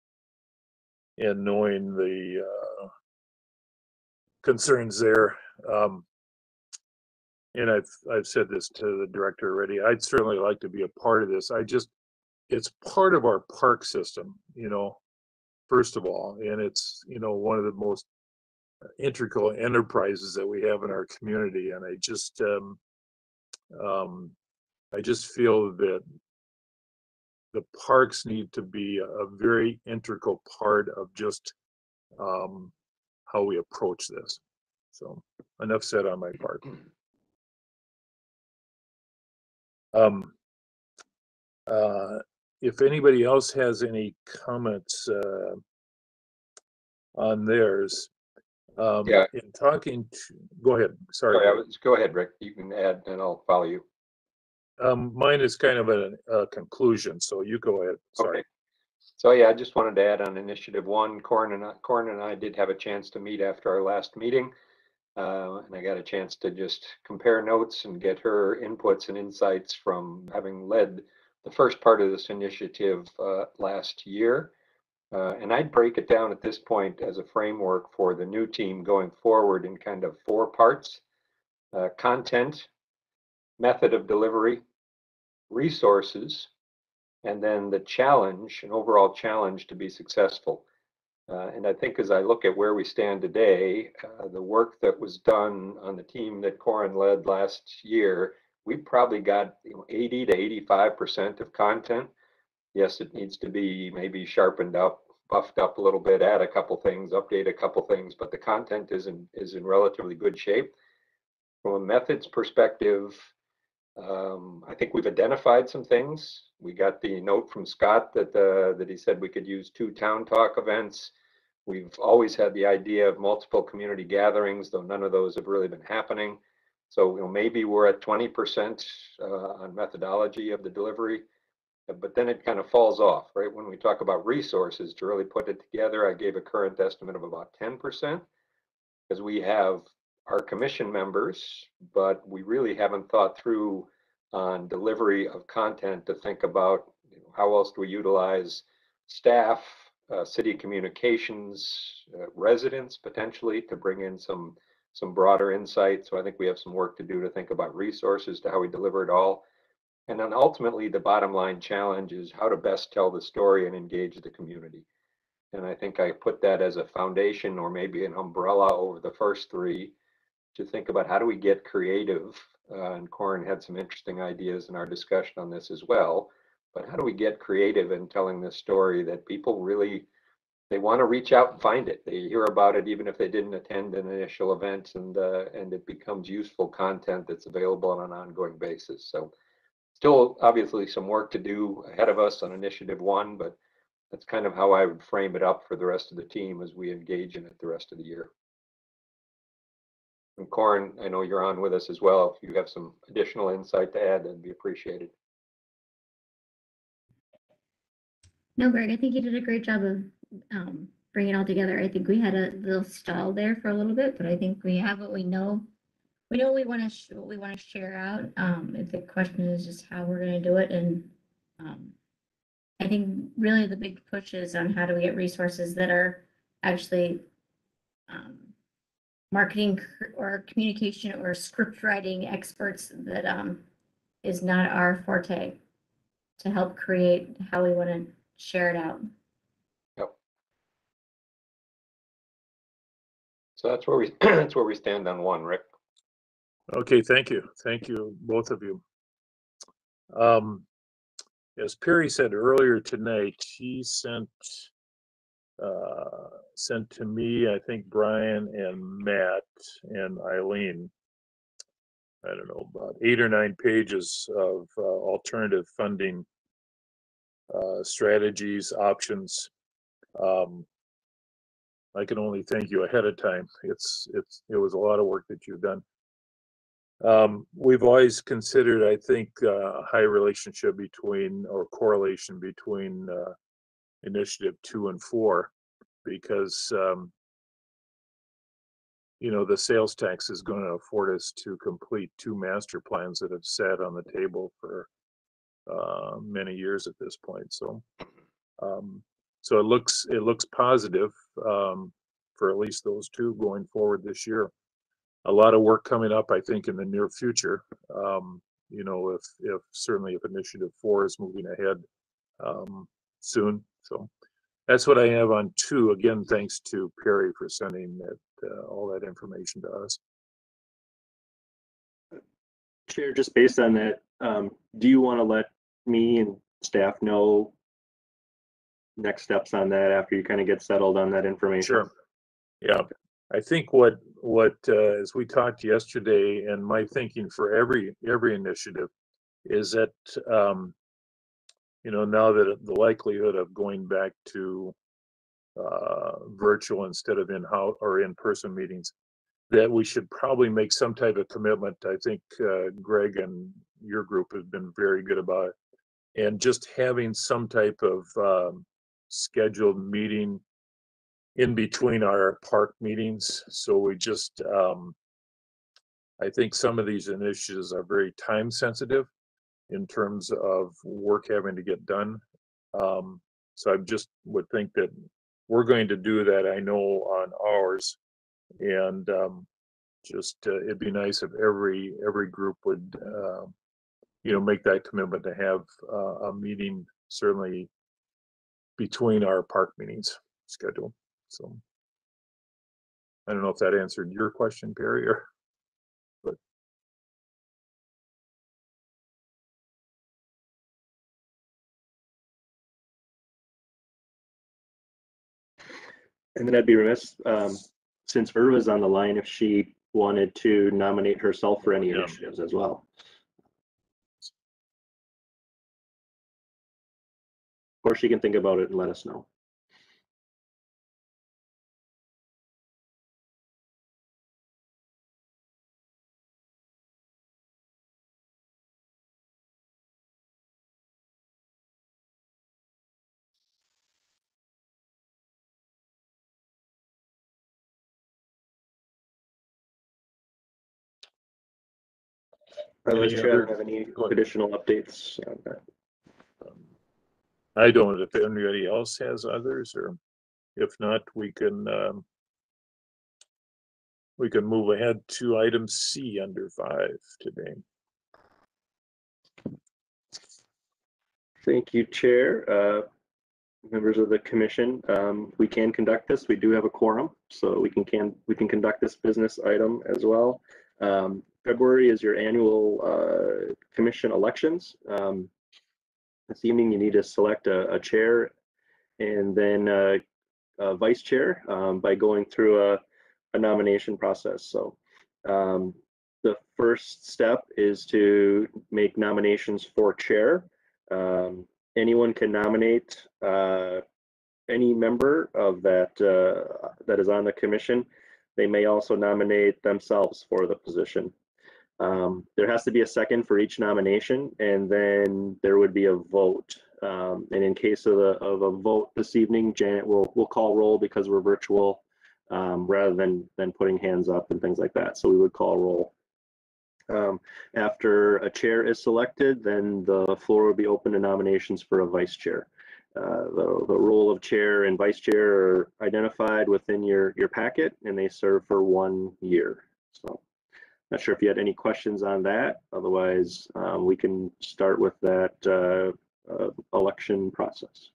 Speaker 2: and knowing the, uh, concerns there, um, and I've, I've said this to the director already, I'd certainly like to be a part of this. I just, it's part of our park system, you know, first of all, and it's, you know, one of the most integral enterprises that we have in our community, and I just, um, um, I just feel that the parks need to be a very integral part of just, um, how we approach this. So enough said on my part. Um, uh, if anybody else has any comments, uh, on theirs, um,
Speaker 3: Yeah.
Speaker 2: in talking to, go ahead, sorry.
Speaker 3: Sorry, I
Speaker 2: Greg.
Speaker 3: was, go ahead, Rick. You can add and I'll follow you.
Speaker 2: Um, mine is kind of a, a conclusion, so you go ahead, sorry.
Speaker 3: Okay. So yeah, I just wanted to add on initiative one, Corin and I, Corin and I did have a chance to meet after our last meeting. Uh, and I got a chance to just compare notes and get her inputs and insights from having led the first part of this initiative, uh, last year. Uh, and I'd break it down at this point as a framework for the new team going forward in kind of four parts. Uh, content, method of delivery, resources, and then the challenge, an overall challenge to be successful. Uh, and I think as I look at where we stand today, uh, the work that was done on the team that Corin led last year, we probably got you know, 80 to 85% of content. Yes, it needs to be maybe sharpened up, buffed up a little bit, add a couple things, update a couple things, but the content is in, is in relatively good shape. From a methods perspective, um, I think we've identified some things. We got the note from Scott that, uh, that he said we could use two town talk events. We've always had the idea of multiple community gatherings, though none of those have really been happening. So, you know, maybe we're at twenty percent, uh, on methodology of the delivery. But then it kind of falls off, right? When we talk about resources to really put it together, I gave a current estimate of about ten percent. Because we have our commission members, but we really haven't thought through on delivery of content to think about you know, how else do we utilize staff, uh, city communications, uh, residents potentially to bring in some some broader insight. So I think we have some work to do to think about resources to how we deliver it all. And then ultimately, the bottom line challenge is how to best tell the story and engage the community. And I think I put that as a foundation or maybe an umbrella over the first three to think about how do we get creative. Uh, and Corin had some interesting ideas in our discussion on this as well. But how do we get creative in telling this story that people really they want to reach out and find it. They hear about it even if they didn't attend an initial event, and uh, and it becomes useful content that's available on an ongoing basis. So, still obviously some work to do ahead of us on Initiative One, but that's kind of how I would frame it up for the rest of the team as we engage in it the rest of the year. And Corin, I know you're on with us as well. If you have some additional insight to add, that'd be appreciated.
Speaker 9: No, Greg, I think you did a great job of um, bringing it all together. I think we had a little stall there for a little bit, but I think we have what we know. We know we want to what we want to share out. Um, the question is just how we're going to do it, and um, I think really the big push is on how do we get resources that are actually um, marketing or communication or script writing experts that um, is not our forte to help create how we want to share it out. Yep.
Speaker 3: So that's where we that's where we stand on one, Rick.
Speaker 2: Okay, thank you. Thank you, both of you. Um, as Perry said earlier tonight, he sent uh, sent to me, I think Brian and Matt and Eileen. I don't know, about eight or nine pages of uh, alternative funding uh, strategies, options. Um, I can only thank you ahead of time. It's, it's, it was a lot of work that you've done. Um, we've always considered, I think, uh, a high relationship between or correlation between, uh, initiative two and four because, um, you know, the sales tax is going to afford us to complete two master plans that have sat on the table for, uh, many years at this point. So, um, so it looks, it looks positive, um, for at least those two going forward this year. A lot of work coming up, I think, in the near future. Um, you know, if, if certainly if initiative four is moving ahead, um, soon. So that's what I have on two. Again, thanks to Perry for sending that, uh, all that information to us.
Speaker 7: Chair, just based on that, um, do you want to let me and staff know next steps on that after you kind of get settled on that information?
Speaker 2: Sure. Yeah, I think what, what, uh, as we talked yesterday and my thinking for every, every initiative is that, um, you know, now that the likelihood of going back to, uh, virtual instead of in-house or in-person meetings, that we should probably make some type of commitment. I think, uh, Greg and your group has been very good about it. And just having some type of, um, scheduled meeting in between our park meetings. So we just, um, I think some of these initiatives are very time sensitive in terms of work having to get done. Um, so I just would think that we're going to do that, I know, on ours. And, um, just, uh, it'd be nice if every, every group would, uh, you know, make that commitment to have, uh, a meeting certainly between our park meetings schedule. So I don't know if that answered your question, Perry, or
Speaker 7: And then I'd be remiss, um, since Irva's on the line, if she wanted to nominate herself for any
Speaker 2: Yeah.
Speaker 7: initiatives as well. Or she can think about it and let us know.
Speaker 2: Any
Speaker 7: Chad
Speaker 2: other-
Speaker 7: have any
Speaker 2: go ahead.
Speaker 7: additional updates on that.
Speaker 2: I don't, know if anybody else has others, or if not, we can, um, we can move ahead to item C under five today.
Speaker 7: Thank you, Chair. Uh, Members of the commission, um, we can conduct this. We do have a quorum, so we can, can, we can conduct this business item as well. Um, February is your annual uh, commission elections. Um, This evening, you need to select a, a chair and then uh, a vice chair um, by going through a, a nomination process. So um, the first step is to make nominations for chair. Um, anyone can nominate uh, any member of that uh, that is on the commission. They may also nominate themselves for the position. Um, there has to be a second for each nomination, and then there would be a vote. Um, and in case of, the, of a vote this evening, Janet will will call roll because we're virtual, um, rather than than putting hands up and things like that. So we would call roll. Um, after a chair is selected, then the floor will be open to nominations for a vice chair. Uh, the, the role of chair and vice chair are identified within your, your packet and they serve for one year. So not sure if you had any questions on that. Otherwise, um, we can start with that uh, uh, election process.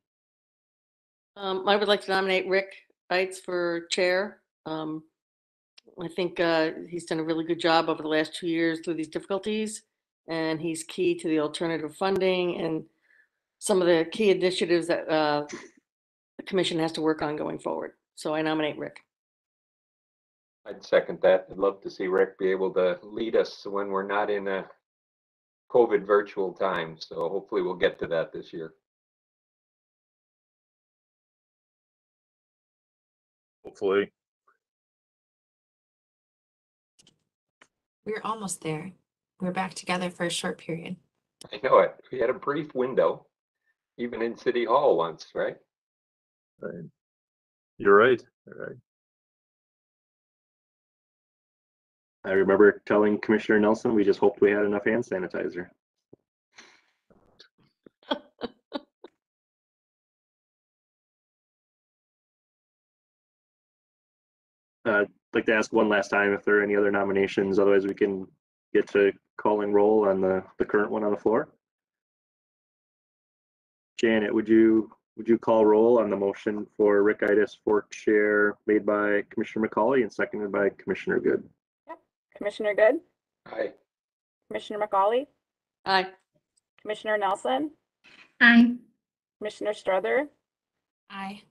Speaker 8: Um, I would like to nominate Rick Bites for chair. Um, I think, uh, he's done a really good job over the last two years through these difficulties. And he's key to the alternative funding and some of the key initiatives that, uh, the commission has to work on going forward. So I nominate Rick.
Speaker 3: I'd second that. I'd love to see Rick be able to lead us when we're not in a COVID virtual time. So hopefully we'll get to that this year.
Speaker 2: Hopefully,
Speaker 4: We're almost there. We're back together for a short period.
Speaker 3: I know it. We had a brief window, even in City Hall once, right?
Speaker 2: right. You're right, you're right.
Speaker 7: I remember telling Commissioner Nelson, we just hoped we had enough hand sanitizer. Uh, I'd like to ask one last time if there are any other nominations, otherwise we can get to calling roll on the, the current one on the floor. Janet, would you, would you call roll on the motion for Rick Itis for chair made by Commissioner McCauley and seconded by Commissioner Good?
Speaker 1: Commissioner Good,
Speaker 3: Aye.
Speaker 1: Commissioner McCauley,
Speaker 8: Aye.
Speaker 1: Commissioner Nelson,
Speaker 9: Aye.
Speaker 1: Commissioner Strother,
Speaker 4: Aye.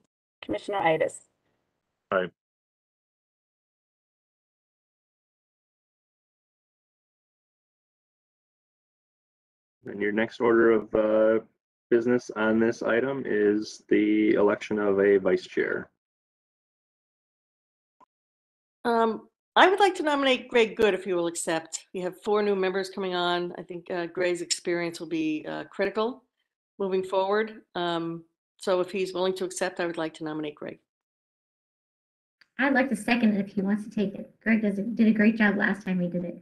Speaker 1: Commissioner Itis. Aye.
Speaker 7: And your next order of uh, business on this item is the election of a vice chair.
Speaker 8: Um, I would like to nominate Greg Good if you will accept. We have four new members coming on. I think uh, Greg's experience will be uh, critical moving forward. Um, so if he's willing to accept, I would like to nominate Greg.
Speaker 9: I'd like to second it if he wants to take it. Greg does, a- did a great job last time he did it.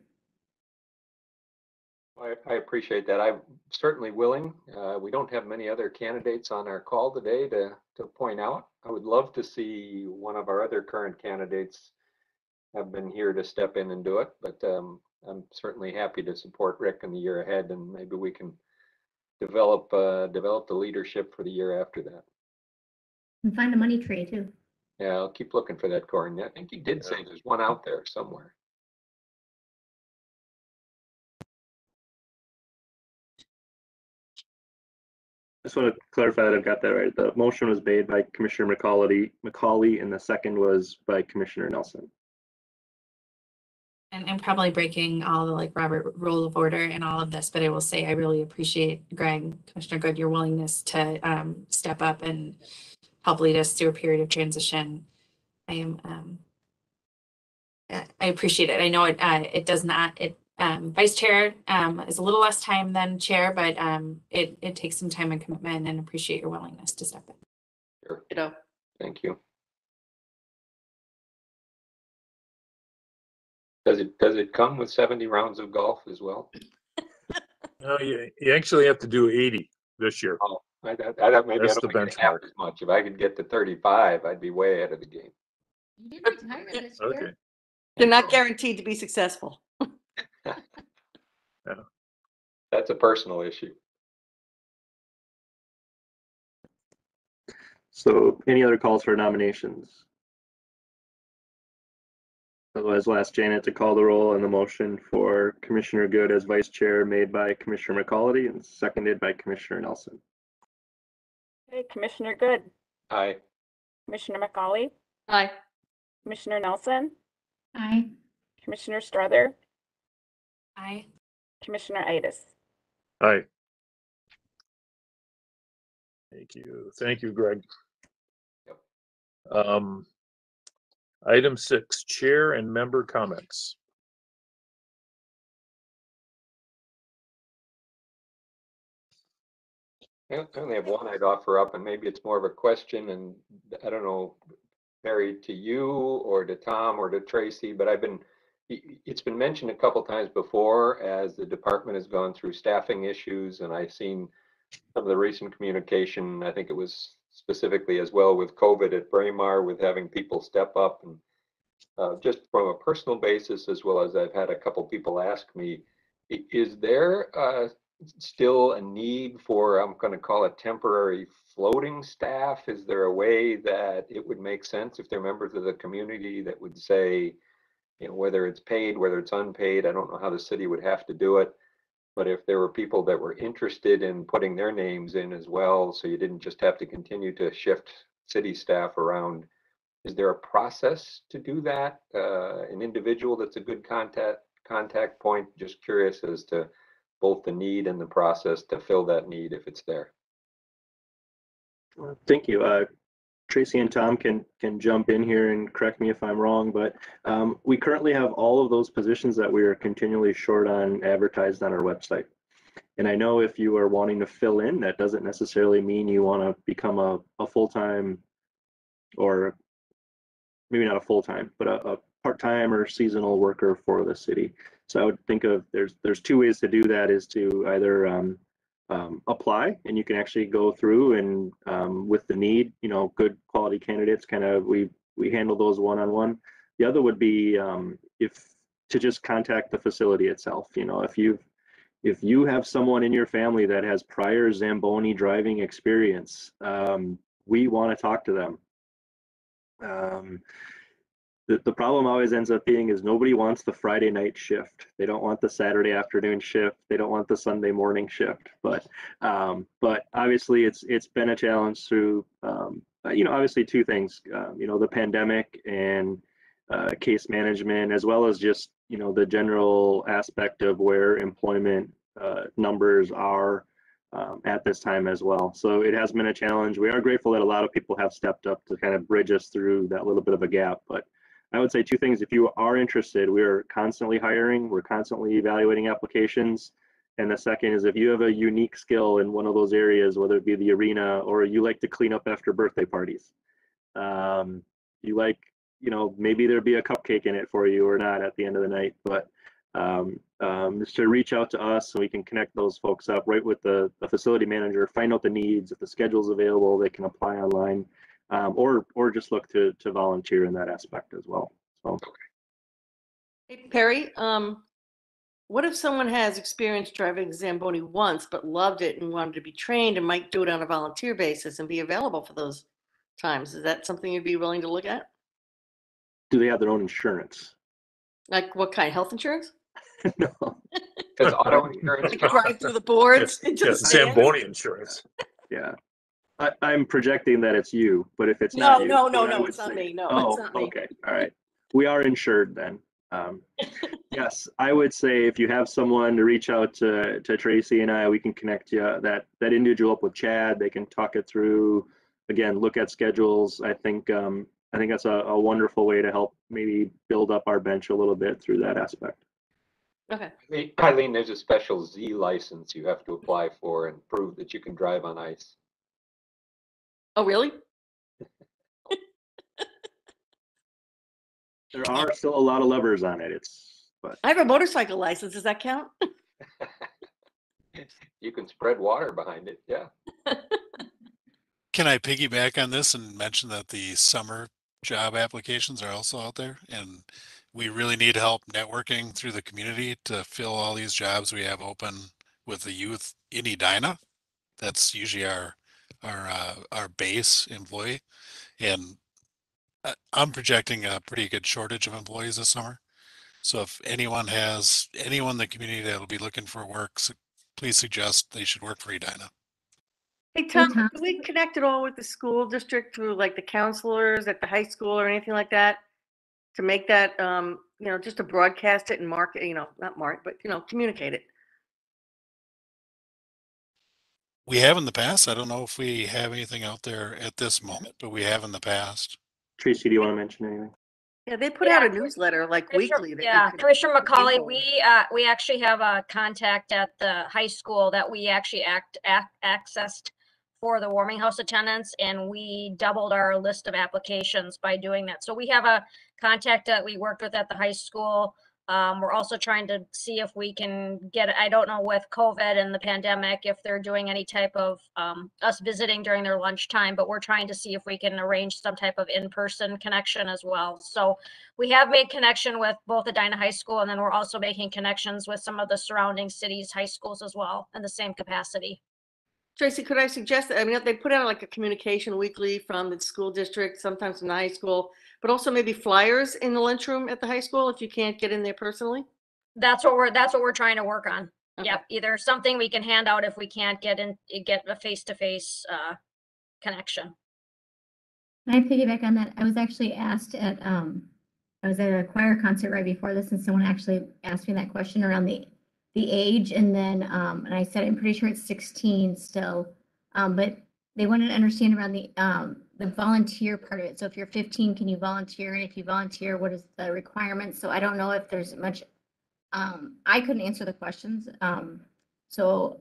Speaker 3: I, I appreciate that. I'm certainly willing. Uh, we don't have many other candidates on our call today to, to point out. I would love to see one of our other current candidates have been here to step in and do it, but, um, I'm certainly happy to support Rick in the year ahead and maybe we can develop, uh, develop the leadership for the year after that.
Speaker 9: And find a money tree too.
Speaker 3: Yeah, I'll keep looking for that, Corin. I think you did say there's one out there somewhere.
Speaker 7: Just want to clarify that I've got that right. The motion was made by Commissioner McCauley, McCauley, and the second was by Commissioner Nelson.
Speaker 4: And I'm probably breaking all the like Robert rule of order and all of this, but I will say I really appreciate Greg, Commissioner Good, your willingness to um step up and help lead us through a period of transition. I am um I appreciate it. I know it uh it does not, it um vice chair um is a little less time than chair, but um it it takes some time and commitment and appreciate your willingness to step in.
Speaker 3: Sure.
Speaker 8: You know,
Speaker 3: Thank you. Does it, does it come with seventy rounds of golf as well?
Speaker 2: No, you, you actually have to do eighty this year.
Speaker 3: Oh, I, I, I thought maybe I
Speaker 2: That's
Speaker 3: don't
Speaker 2: the
Speaker 3: make it half
Speaker 2: benchmark.
Speaker 3: as much. If I could get to thirty-five, I'd be way ahead of the game.
Speaker 9: You didn't retire this
Speaker 2: Okay.
Speaker 9: year.
Speaker 8: They're not guaranteed to be successful.
Speaker 3: That's a personal issue.
Speaker 7: So any other calls for nominations? Otherwise, we'll ask Janet to call the roll on the motion for Commissioner Good as vice chair made by Commissioner McCauley and seconded by Commissioner Nelson.
Speaker 1: Okay, Commissioner Good,
Speaker 3: Aye.
Speaker 1: Commissioner McCauley,
Speaker 8: Aye.
Speaker 1: Commissioner Nelson,
Speaker 9: Aye.
Speaker 1: Commissioner Strother,
Speaker 4: Aye.
Speaker 1: Commissioner Itis.
Speaker 2: Aye. Thank you. Thank you, Greg.
Speaker 3: Yep.
Speaker 2: Um, item six, chair and member comments.
Speaker 3: I I only have one I'd offer up, and maybe it's more of a question, and I don't know, Perry, to you or to Tom or to Tracy, but I've been, i- i- it's been mentioned a couple times before as the department has gone through staffing issues, and I've seen some of the recent communication, I think it was specifically as well with COVID at Braemar, with having people step up and uh, just from a personal basis, as well as I've had a couple people ask me, is there uh, still a need for, I'm going to call it temporary floating staff? Is there a way that it would make sense if they're members of the community that would say, you know, whether it's paid, whether it's unpaid, I don't know how the city would have to do it. But if there were people that were interested in putting their names in as well, so you didn't just have to continue to shift city staff around, is there a process to do that? Uh, an individual that's a good contact, contact point? Just curious as to both the need and the process to fill that need if it's there.
Speaker 7: Thank you. Uh, Tracy and Tom can, can jump in here and correct me if I'm wrong, but um, we currently have all of those positions that we are continually short on advertised on our website. And I know if you are wanting to fill in, that doesn't necessarily mean you want to become a, a full-time or maybe not a full-time, but a, a part-time or seasonal worker for the city. So I would think of, there's, there's two ways to do that is to either um, um, apply and you can actually go through and um, with the need, you know, good quality candidates, kind of, we, we handle those one-on-one. The other would be um, if, to just contact the facility itself, you know, if you've, if you have someone in your family that has prior Zamboni driving experience, um, we want to talk to them. The, the problem always ends up being is nobody wants the Friday night shift. They don't want the Saturday afternoon shift. They don't want the Sunday morning shift. But um, but obviously it's it's been a challenge through um, uh, you know obviously two things um, you know the pandemic and uh, case management as well as just you know the general aspect of where employment uh, numbers are um, at this time as well. So it has been a challenge. We are grateful that a lot of people have stepped up to kind of bridge us through that little bit of a gap. But I would say two things. If you are interested, we are constantly hiring, we're constantly evaluating applications. And the second is if you have a unique skill in one of those areas, whether it be the arena or you like to clean up after birthday parties, um, you like, you know, maybe there'd be a cupcake in it for you or not at the end of the night. But um, um, just to reach out to us so we can connect those folks up right with the, the facility manager, find out the needs. If the schedule's available, they can apply online um, or or just look to to volunteer in that aspect as well. So
Speaker 8: Hey, Perry, um, what if someone has experience driving Zamboni once but loved it and wanted to be trained and might do it on a volunteer basis and be available for those times? Is that something you'd be willing to look at?
Speaker 7: do they have their own insurance?
Speaker 8: Like what kind? Health insurance?
Speaker 7: no.
Speaker 3: Because auto insurance.
Speaker 8: Like drive through the boards? into the
Speaker 2: Yes,
Speaker 8: stands?
Speaker 2: Zamboni insurance.
Speaker 7: Yeah. I, I'm projecting that it's you, but if it's
Speaker 8: No,
Speaker 7: not you,
Speaker 8: no, no,
Speaker 7: what I
Speaker 8: no,
Speaker 7: would
Speaker 8: it's not
Speaker 7: say-
Speaker 8: me. No,
Speaker 7: Oh,
Speaker 8: it's not me.
Speaker 7: okay, all right. We are insured then. Um, yes, I would say if you have someone to reach out to, to Tracy and I, we can connect you, that, that individual up with Chad, they can talk it through. Again, look at schedules. I think, um, I think that's a, a wonderful way to help maybe build up our bench a little bit through that aspect.
Speaker 8: Okay.
Speaker 3: Eileen- Eileen, there's a special Z license you have to apply for and prove that you can drive on ice.
Speaker 8: Oh, really?
Speaker 7: There are still a lot of levers on it. It's, but
Speaker 8: I have a motorcycle license. Does that count?
Speaker 3: You can spread water behind it, yeah.
Speaker 10: Can I piggyback on this and mention that the summer job applications are also out there? And we really need help networking through the community to fill all these jobs we have open with the youth in Edina. That's usually our, our, uh, our base employee. And uh, I'm projecting a pretty good shortage of employees this summer. So if anyone has, anyone in the community that'll be looking for work, su- please suggest they should work for Edina.
Speaker 8: Hey, Tom,
Speaker 9: Tom.
Speaker 8: do we connect at all with the school district through like the counselors at the high school or anything like that? To make that, um, you know, just to broadcast it and market, you know, not mark, but, you know, communicate it.
Speaker 10: We have in the past. I don't know if we have anything out there at this moment, but we have in the past.
Speaker 7: Tracy, do you want to mention anything?
Speaker 8: Yeah, they put out a newsletter like
Speaker 5: Commissioner-
Speaker 8: weekly. that you
Speaker 5: Yeah,
Speaker 8: could-
Speaker 5: Commissioner McCauley, we, uh, we actually have a contact at the high school that we actually act, ac- accessed for the warming house attendants, and we doubled our list of applications by doing that. So we have a contact that we worked with at the high school. Um, we're also trying to see if we can get, I don't know with COVID and the pandemic, if they're doing any type of, um, us visiting during their lunchtime, but we're trying to see if we can arrange some type of in-person connection as well. So we have made connection with both Edina High School and then we're also making connections with some of the surrounding cities, high schools as well in the same capacity.
Speaker 8: Tracy, could I suggest, I mean, if they put out like a communication weekly from the school district, sometimes from the high school, but also maybe flyers in the lunchroom at the high school if you can't get in there personally?
Speaker 5: That's what we're, that's what we're trying to work on.
Speaker 8: Okay.
Speaker 5: Yep, either something we can hand out if we can't get in, get a face-to-face, uh, connection.
Speaker 9: Can I piggyback on that? I was actually asked at, um, I was at a choir concert right before this and someone actually asked me that question around the, the age and then, um, and I said, I'm pretty sure it's sixteen still. Um, but they wanted to understand around the, um, the volunteer part of it. So if you're fifteen, can you volunteer? And if you volunteer, what is the requirements? So I don't know if there's much, um, I couldn't answer the questions. Um, so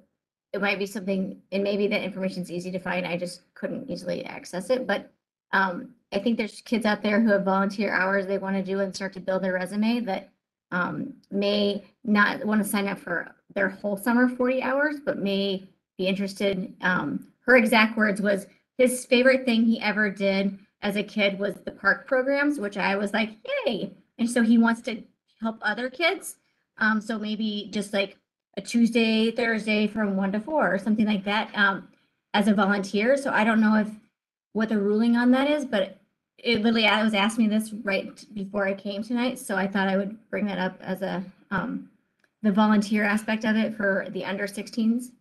Speaker 9: it might be something, and maybe that information's easy to find. I just couldn't easily access it, but um, I think there's kids out there who have volunteer hours they want to do and start to build their resume that um, may not want to sign up for their whole summer 40 hours, but may be interested. Um, her exact words was his favorite thing he ever did as a kid was the park programs, which I was like, yay. And so he wants to help other kids. Um, so maybe just like a Tuesday, Thursday from one to four or something like that um, as a volunteer. So I don't know if what the ruling on that is, but it literally, I was asking me this right before I came tonight, so I thought I would bring that up as a, um, the volunteer aspect of it for the under sixteens.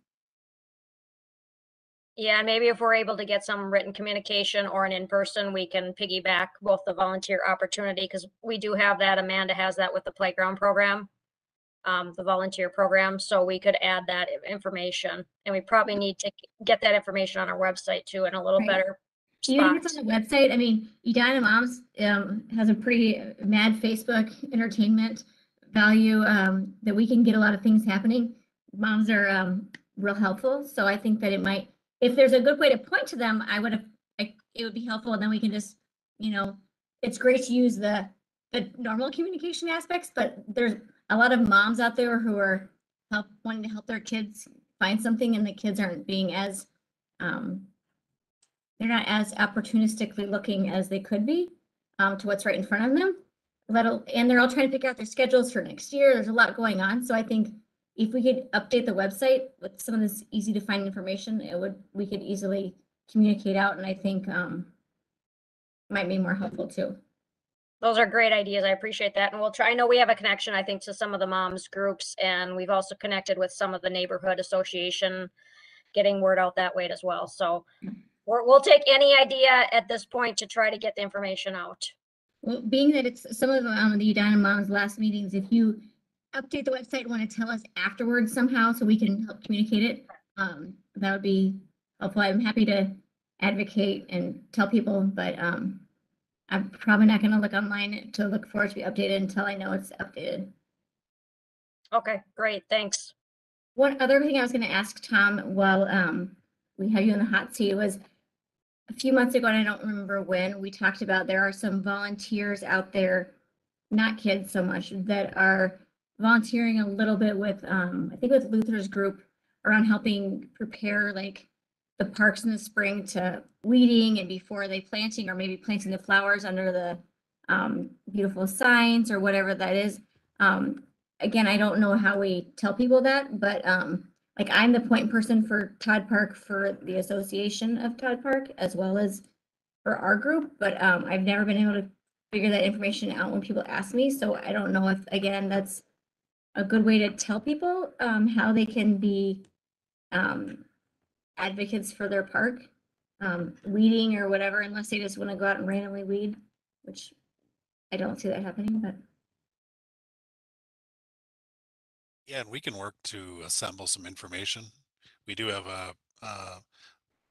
Speaker 5: Yeah, maybe if we're able to get some written communication or an in-person, we can piggyback both the volunteer opportunity, because we do have that. Amanda has that with the playground program. Um, the volunteer program, so we could add that i- information. And we probably need to get that information on our website too in a little
Speaker 9: Right.
Speaker 5: better
Speaker 9: Even if
Speaker 5: spot.
Speaker 9: it's on the website, I mean, Edina Moms um, has a pretty mad Facebook entertainment value um, that we can get a lot of things happening. Moms are um, real helpful, so I think that it might, if there's a good way to point to them, I would have, I, it would be helpful, and then we can just, you know, it's great to use the the normal communication aspects, but there's a lot of moms out there who are help wanting to help their kids find something, and the kids aren't being as um, they're not as opportunistically looking as they could be um, to what's right in front of them. That'll, and they're all trying to figure out their schedules for next year. There's a lot going on. So I think if we could update the website with some of this easy to find information, it would, we could easily communicate out and I think um, might be more helpful too.
Speaker 5: Those are great ideas. I appreciate that. And we'll try, I know we have a connection, I think, to some of the moms groups and we've also connected with some of the neighborhood association, getting word out that way as well. So we're, we'll take any idea at this point to try to get the information out.
Speaker 9: Well, being that it's some of um, the Edina Moms last meetings, if you update the website, want to tell us afterwards somehow so we can help communicate it, um, that would be helpful. I'm happy to advocate and tell people, but um, I'm probably not going to look online to look for it to be updated until I know it's updated.
Speaker 5: Okay, great, thanks.
Speaker 9: One other thing I was going to ask Tom while um, we have you in the hot seat was a few months ago, and I don't remember when, we talked about there are some volunteers out there, not kids so much, that are volunteering a little bit with, um, I think with Luther's group around helping prepare like the parks in the spring to weeding and before they planting or maybe planting the flowers under the um, beautiful signs or whatever that is. Um, again, I don't know how we tell people that, but um, like I'm the point person for Todd Park for the Association of Todd Park as well as for our group, but um, I've never been able to figure that information out when people ask me. So I don't know if, again, that's a good way to tell people um, how they can be um, advocates for their park, um, weeding or whatever, unless they just want to go out and randomly weed, which I don't see that happening, but
Speaker 10: Yeah, and we can work to assemble some information. We do have a, uh,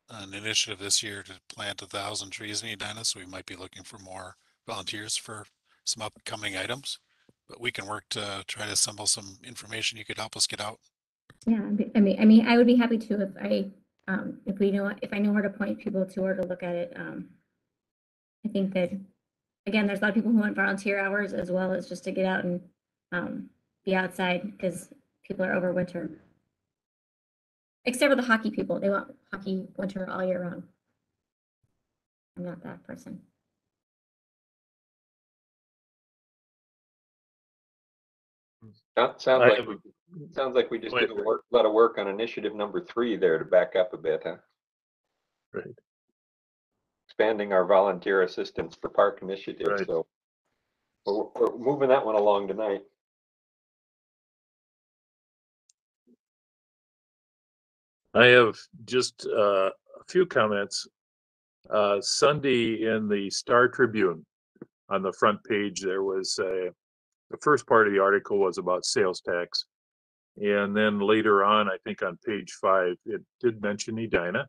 Speaker 10: an initiative this year to plant a thousand trees in Edina, so we might be looking for more volunteers for some upcoming items. But we can work to try to assemble some information you could help us get out.
Speaker 9: yeah, I mean, I mean, I would be happy to if I, um, if we know, if I know where to point people to or to look at it. Um, I think that, again, there's a lot of people who want volunteer hours as well as just to get out and um, be outside because people are over winter. Except for the hockey people, they want hockey winter all year round. I'm not that person.
Speaker 3: Sounds sounds
Speaker 2: I
Speaker 3: like, we sounds like we just did a work, lot of work on initiative number three there to back up a bit, huh?
Speaker 2: Right.
Speaker 3: Expanding our volunteer assistance for park initiatives,
Speaker 2: Right.
Speaker 3: so. We're, we're moving that one along tonight.
Speaker 2: I have just uh, a few comments. Uh, Sunday in the Star Tribune, on the front page, there was a, the first part of the article was about sales tax. And then later on, I think on page five, it did mention Edina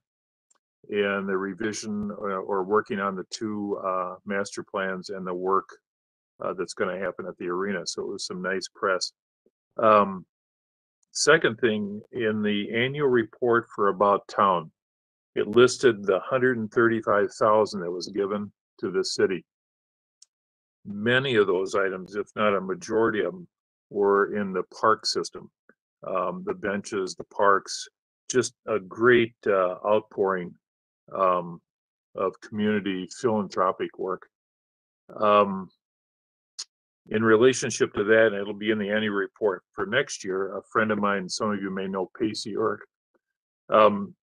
Speaker 2: and the revision or, or working on the two uh, master plans and the work uh, that's going to happen at the arena. So it was some nice press. Um, Second thing, in the annual report for About Town, it listed the hundred and thirty-five thousand that was given to the city. Many of those items, if not a majority of them, were in the park system. Um, the benches, the parks, just a great, uh, outpouring, um, of community philanthropic work. Um, in relationship to that, and it'll be in the annual report for next year, a friend of mine, some of you may know Pacey Ork. Um,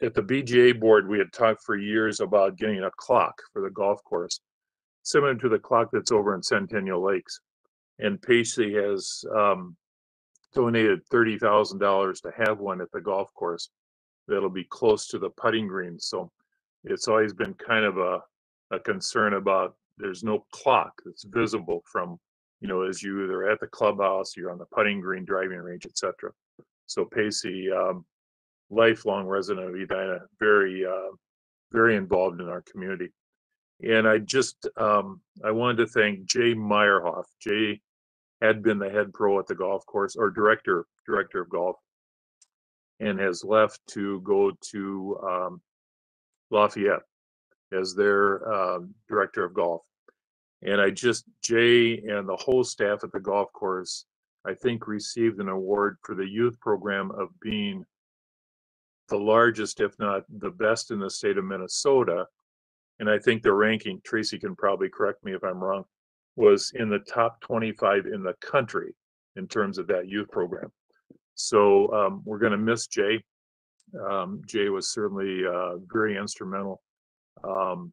Speaker 2: at the BGA board, we had talked for years about getting a clock for the golf course, similar to the clock that's over in Centennial Lakes. And Pacey has, um, donated thirty thousand dollars to have one at the golf course. That'll be close to the putting green, so it's always been kind of a, a concern about, there's no clock that's visible from you know, as you either at the clubhouse, you're on the putting green, driving range, etc. So Pacey, um, lifelong resident of Edina, very, uh, very involved in our community. And I just, um, I wanted to thank Jay Meyerhoff. Jay had been the head pro at the golf course or director, director of golf, and has left to go to um, Lafayette as their um, director of golf. And I just, Jay and the whole staff at the golf course, I think received an award for the youth program of being the largest, if not the best in the state of Minnesota. And I think the ranking, Tracy can probably correct me if I'm wrong, was in the top 25 in the country in terms of that youth program. So um, we're going to miss Jay. Um, Jay was certainly uh, very instrumental. Um,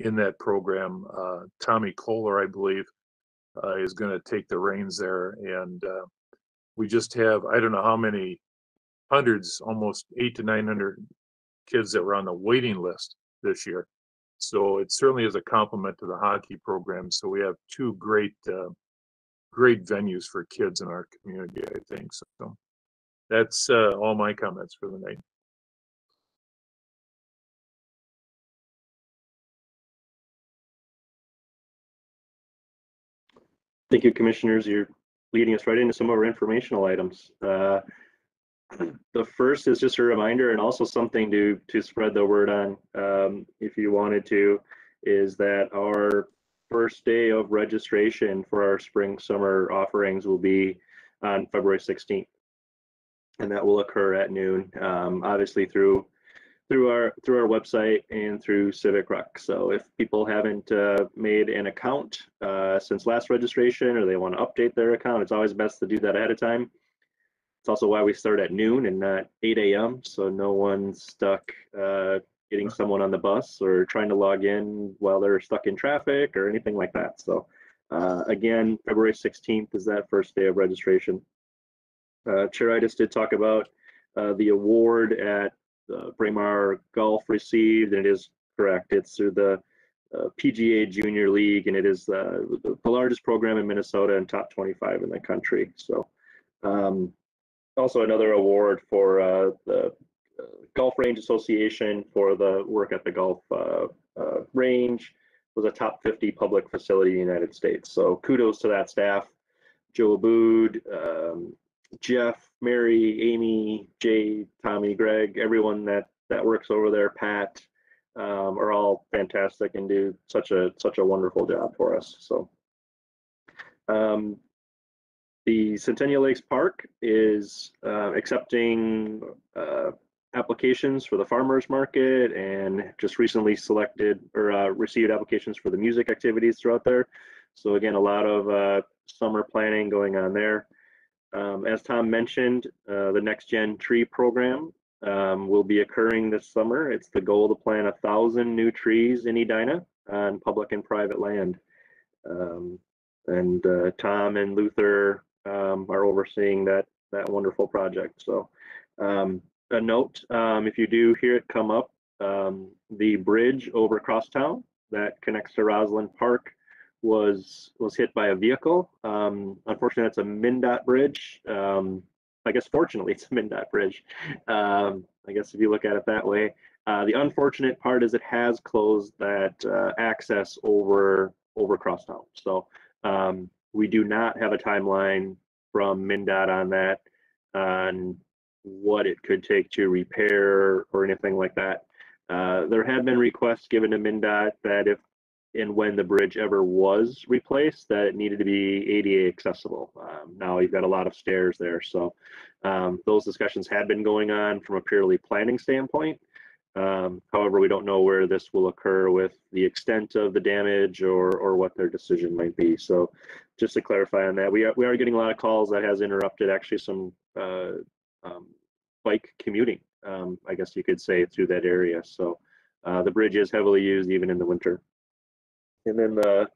Speaker 2: in that program. Uh, Tommy Kohler, I believe, uh, is going to take the reins there. And uh, we just have, I don't know how many hundreds, almost eight to 900 kids that were on the waiting list this year. So it certainly is a compliment to the hockey program. So we have two great, uh, great venues for kids in our community, I think. So that's uh, all my comments for the night.
Speaker 7: Thank you, commissioners. You're leading us right into some of our informational items. Uh, The first is just a reminder and also something to, to spread the word on, um, if you wanted to, is that our first day of registration for our spring, summer offerings will be on February 16th. and that will occur at noon, um, obviously through through our through our website and through Civic Rec. So if people haven't uh, made an account uh, since last registration or they want to update their account, it's always best to do that ahead of time. It's also why we start at noon and not 8 a.m. So no one's stuck uh, getting someone on the bus or trying to log in while they're stuck in traffic or anything like that. So uh, again, February 16th is that first day of registration. Uh, Chair Itis did talk about uh, the award at uh, Braemar Golf received, and it is correct. It's through the uh, PGA Junior League, and it is uh, the the largest program in Minnesota and top 25 in the country. So, um, also another award for uh, the uh, Golf Range Association for the work at the golf uh, uh, range was a top 50 public facility in the United States. So kudos to that staff. Joe Abood, um, Jeff, Mary, Amy, Jay, Tommy, Greg, everyone that that works over there, Pat, um, are all fantastic and do such a such a wonderful job for us. So, um, the Centennial Lakes Park is uh, accepting uh, applications for the farmers market and just recently selected or uh, received applications for the music activities throughout there. So again, a lot of uh, summer planning going on there. Um, as Tom mentioned, uh, the Next Gen Tree Program um, will be occurring this summer. It's the goal to plant a thousand new trees in Edina on public and private land. Um, and uh, Tom and Luther um, are overseeing that that wonderful project. So um, a note, um, if you do hear it come up, um, the bridge over Crosstown that connects to Rosland Park was was hit by a vehicle. Um, unfortunately, that's a MnDOT bridge. Um, I guess fortunately, it's a MnDOT bridge. Um, I guess if you look at it that way. Uh, the unfortunate part is it has closed that uh, access over over Crosstown. So um, we do not have a timeline from MnDOT on that on what it could take to repair or anything like that. Uh, there had been requests given to MnDOT that if and when the bridge ever was replaced, that it needed to be ADA accessible. Um, now you've got a lot of stairs there, so um, those discussions had been going on from a purely planning standpoint. Um, however, we don't know where this will occur with the extent of the damage or or what their decision might be. So, just to clarify on that, we are we are getting a lot of calls that has interrupted actually some uh, um, bike commuting, um, I guess you could say, through that area. So uh, the bridge is heavily used even in the winter. And then the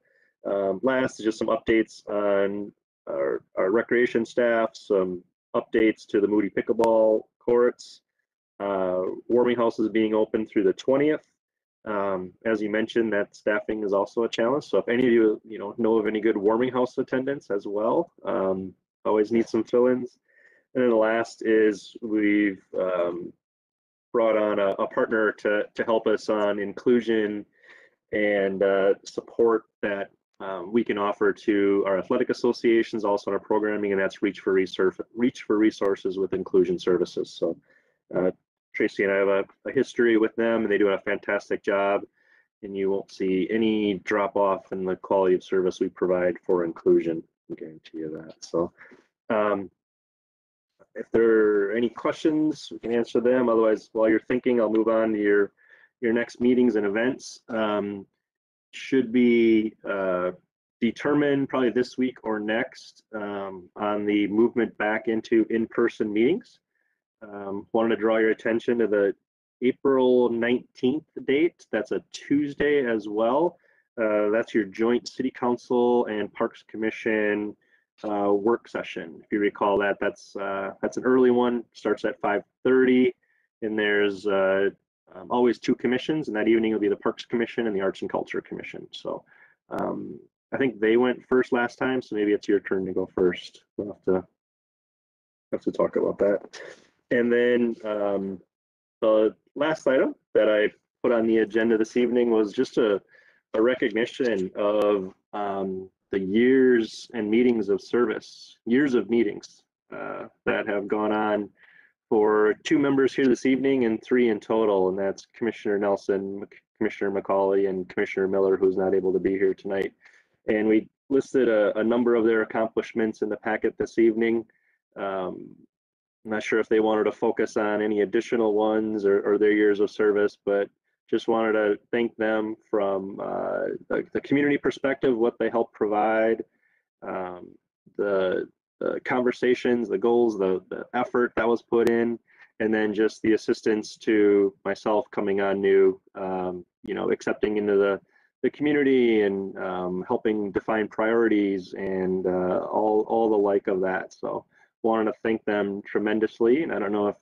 Speaker 7: um, last is just some updates on our, our recreation staff, some updates to the Moody pickleball courts. Uh, warming house is being open through the 20th. Um, as you mentioned, that staffing is also a challenge. So if any of you, you know, know of any good warming house attendants as well, um, always need some fill-ins. And then the last is we've um, brought on a, a, partner to, to help us on inclusion and uh, support that um, we can offer to our athletic associations, also in our programming, and that's Reach for Research, Reach for Resources with Inclusion Services. So uh, Tracy and I have a, a history with them, and they do a fantastic job. And you won't see any drop off in the quality of service we provide for inclusion. I guarantee you that. So um, if there are any questions, we can answer them. Otherwise, while you're thinking, I'll move on to your your next meetings and events. Um, should be uh, determined probably this week or next um, on the movement back into in-person meetings. Um, wanted to draw your attention to the April 19th date. That's a Tuesday as well. Uh, that's your joint city council and parks commission uh, work session. If you recall that, that's uh, that's an early one. Starts at 5:30, and there's uh, um, always two commissions, and that evening will be the Parks Commission and the Arts and Culture Commission. So um, I think they went first last time, so maybe it's your turn to go first. We'll have to have to talk about that. And then um, the last item that I put on the agenda this evening was just a, a recognition of um, the years and meetings of service, years of meetings uh, that have gone on for two members here this evening and three in total, and that's Commissioner Nelson, Commissioner McCauley, and Commissioner Miller, who's not able to be here tonight. And we listed a, a number of their accomplishments in the packet this evening. Um, I'm not sure if they wanted to focus on any additional ones or, or their years of service, but just wanted to thank them from uh, the, the community perspective, what they helped provide, um, the, the conversations, the goals, the, the effort that was put in, and then just the assistance to myself coming on new, um, you know, accepting into the, the community and um, helping define priorities and uh, all, all the like of that. So wanted to thank them tremendously. And I don't know if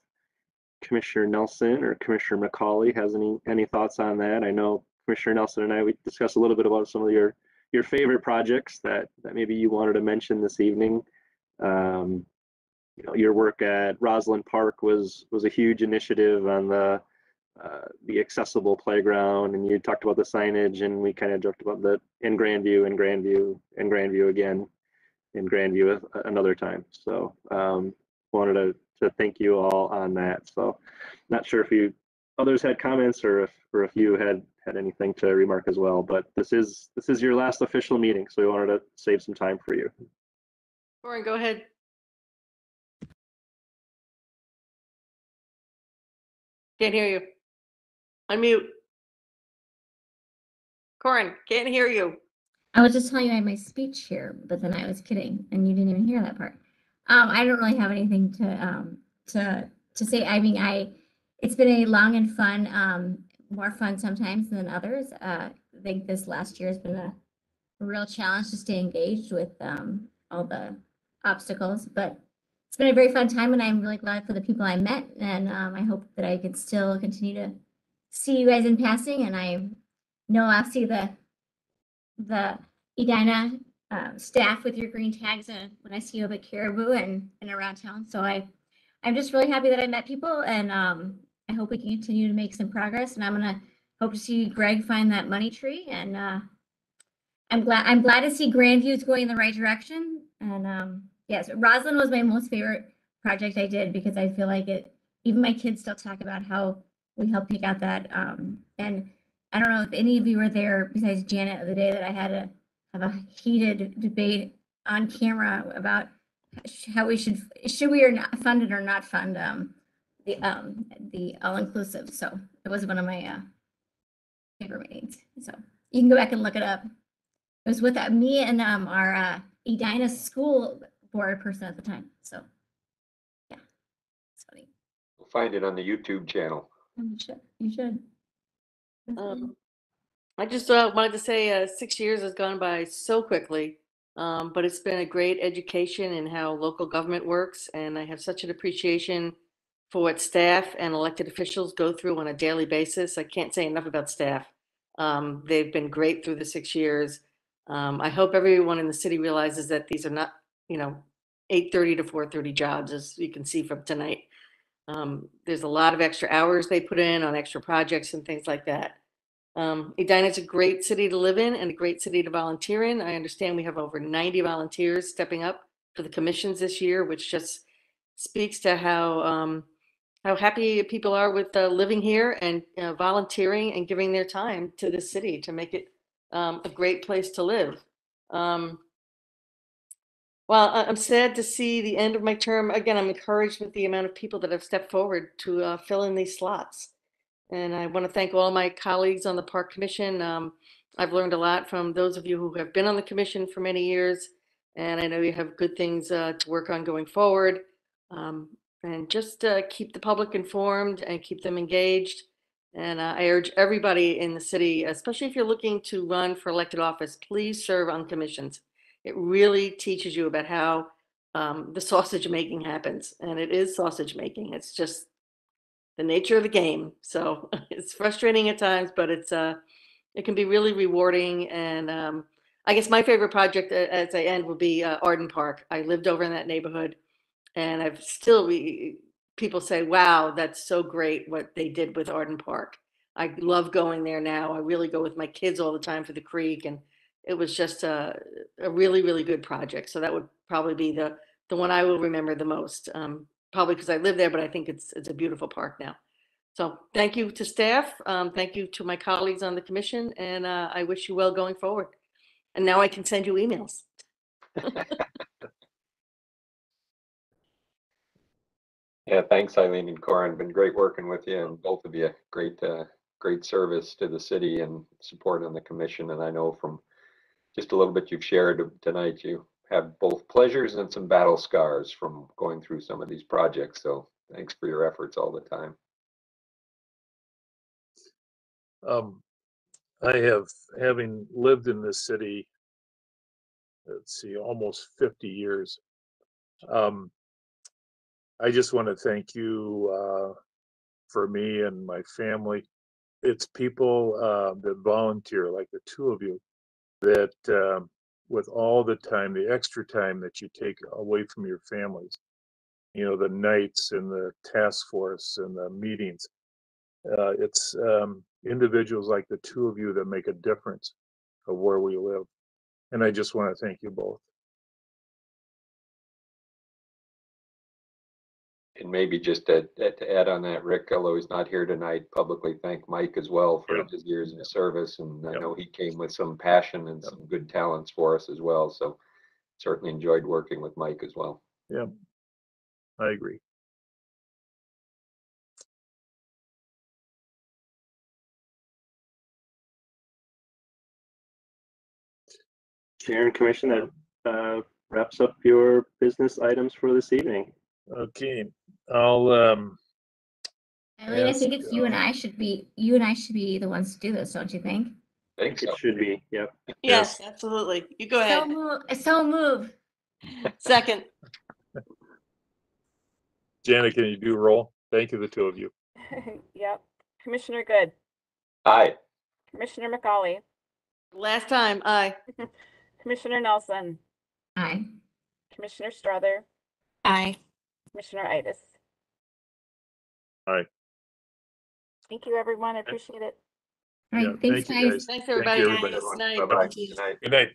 Speaker 7: Commissioner Nelson or Commissioner McCauley has any, any thoughts on that. I know Commissioner Nelson and I, we discussed a little bit about some of your, your favorite projects that, that maybe you wanted to mention this evening. Um, you know, your work at Rosland Park was, was a huge initiative on the, uh, the accessible playground and you talked about the signage and we kind of joked about the in Grandview and Grandview and Grandview again in Grandview another time. So um, wanted to, to thank you all on that. So not sure if you others had comments or if or if you had had anything to remark as well. But this is this is your last official meeting, so we wanted to save some time for you.
Speaker 8: Corin, go ahead. Can't hear you. Unmute. Corin, can't hear you.
Speaker 9: I was just telling you I had my speech here, but then I was kidding and you didn't even hear that part. Um, I don't really have anything to, um, to, to say. I mean, I, it's been a long and fun, um, more fun sometimes than others. Uh, I think this last year has been a real challenge to stay engaged with, um, all the obstacles, but it's been a very fun time and I'm really glad for the people I met and, um, I hope that I can still continue to see you guys in passing and I know I'll see the the Edina uh, staff with your green tags and when I see you up at Caribou and, and around town. So I, I'm just really happy that I met people and um, I hope we can continue to make some progress. And I'm gonna hope to see Greg find that money tree. And uh, I'm glad I'm glad to see Grandview is going in the right direction. And um, yes, Rosland was my most favorite project I did because I feel like it. Even my kids still talk about how we helped pick out that um, and I don't know if any of you were there besides Janet the day that I had to have a heated debate on camera about how we should, should we or not fund it or not fund um the um the all inclusive. So it was one of my uh favorite meetings. So you can go back and look it up. It was with uh, me and um our uh Edina school board person at the time. So yeah, it's funny.
Speaker 3: You'll Find it on the YouTube channel.
Speaker 9: You should. You should.
Speaker 8: Um, I just uh, wanted to say uh, six years has gone by so quickly, um, but it's been a great education in how local government works, and I have such an appreciation for what staff and elected officials go through on a daily basis. I can't say enough about staff. Um, they've been great through the six years. Um, I hope everyone in the city realizes that these are not, you know, 8:30 to 4:30 jobs, as you can see from tonight. Um, there's a lot of extra hours they put in on extra projects and things like that. Um, Edina is a great city to live in and a great city to volunteer in. I understand we have over 90 volunteers stepping up for the commissions this year, which just speaks to how um, how happy people are with uh, living here and uh, volunteering and giving their time to the city to make it um, a great place to live. Um, well, I'm sad to see the end of my term. Again, I'm encouraged with the amount of people that have stepped forward to uh, fill in these slots. And I want to thank all my colleagues on the Park Commission. Um, I've learned a lot from those of you who have been on the commission for many years. And I know you have good things uh, to work on going forward. Um, and just uh, keep the public informed and keep them engaged. And uh, I urge everybody in the city, especially if you're looking to run for elected office, please serve on commissions. It really teaches you about how um, the sausage making happens. And it is sausage making. It's just the nature of the game. So it's frustrating at times, but it's uh, it can be really rewarding. And um, I guess my favorite project a- as I end would be uh, Arden Park. I lived over in that neighborhood, and I've still we people say, "Wow, that's so great what they did with Arden Park." I love going there now. I really go with my kids all the time for the creek, and it was just a, a really, really good project. So that would probably be the the one I will remember the most. Um, probably because I live there, but I think it's it's a beautiful park now. So thank you to staff. Um, thank you to my colleagues on the commission, and uh, I wish you well going forward. And now I can send you emails.
Speaker 3: Yeah, thanks Eileen and Corin. Been great working with you and both of you. Great, uh, great service to the city and support on the commission. And I know from just a little bit you've shared tonight, you have both pleasures and some battle scars from going through some of these projects. So thanks for your efforts all the time.
Speaker 2: Um, I have, having lived in this city, let's see, almost fifty years. Um, I just want to thank you, uh, for me and my family. It's people, uh, that volunteer, like the two of you, that, um, with all the time, the extra time that you take away from your families, you know, the nights and the task force and the meetings. Uh, it's, um, individuals like the two of you that make a difference of where we live. And I just want to thank you both.
Speaker 3: And maybe just to, to add on that, Rick, although he's not here tonight, publicly thank Mike as well for
Speaker 2: Yeah.
Speaker 3: his years of service. And I
Speaker 2: Yep.
Speaker 3: know he came with some passion and
Speaker 2: Yep.
Speaker 3: some good talents for us as well. So certainly enjoyed working with Mike as well.
Speaker 2: Yeah, I agree.
Speaker 7: Chair and Commission, that uh, wraps up your business items for this evening.
Speaker 2: Okay, I'll, um,
Speaker 9: Eileen, I think it's you and I should be, you and I should be the ones to do this, don't you think?
Speaker 3: I think so.
Speaker 7: It should be, yep.
Speaker 8: Yes, absolutely. You go
Speaker 9: So
Speaker 8: ahead.
Speaker 9: move, so move.
Speaker 8: Second,
Speaker 2: Janet, can you do roll? Thank you, the two of you.
Speaker 1: Yep. Commissioner Good,
Speaker 3: Aye.
Speaker 1: Commissioner McCauley,
Speaker 8: last time, aye.
Speaker 1: Commissioner Nelson,
Speaker 9: Aye.
Speaker 1: Commissioner Strother,
Speaker 4: Aye.
Speaker 1: Commissioner Itis.
Speaker 2: Aye.
Speaker 1: Thank you, everyone. I appreciate it.
Speaker 9: All
Speaker 2: Yeah,
Speaker 9: right, thanks,
Speaker 2: thank you,
Speaker 9: guys.
Speaker 8: Thanks,
Speaker 2: Thank you,
Speaker 8: everybody.
Speaker 2: everybody.
Speaker 8: Nice night.
Speaker 3: Bye-bye. Good night.
Speaker 2: Good night.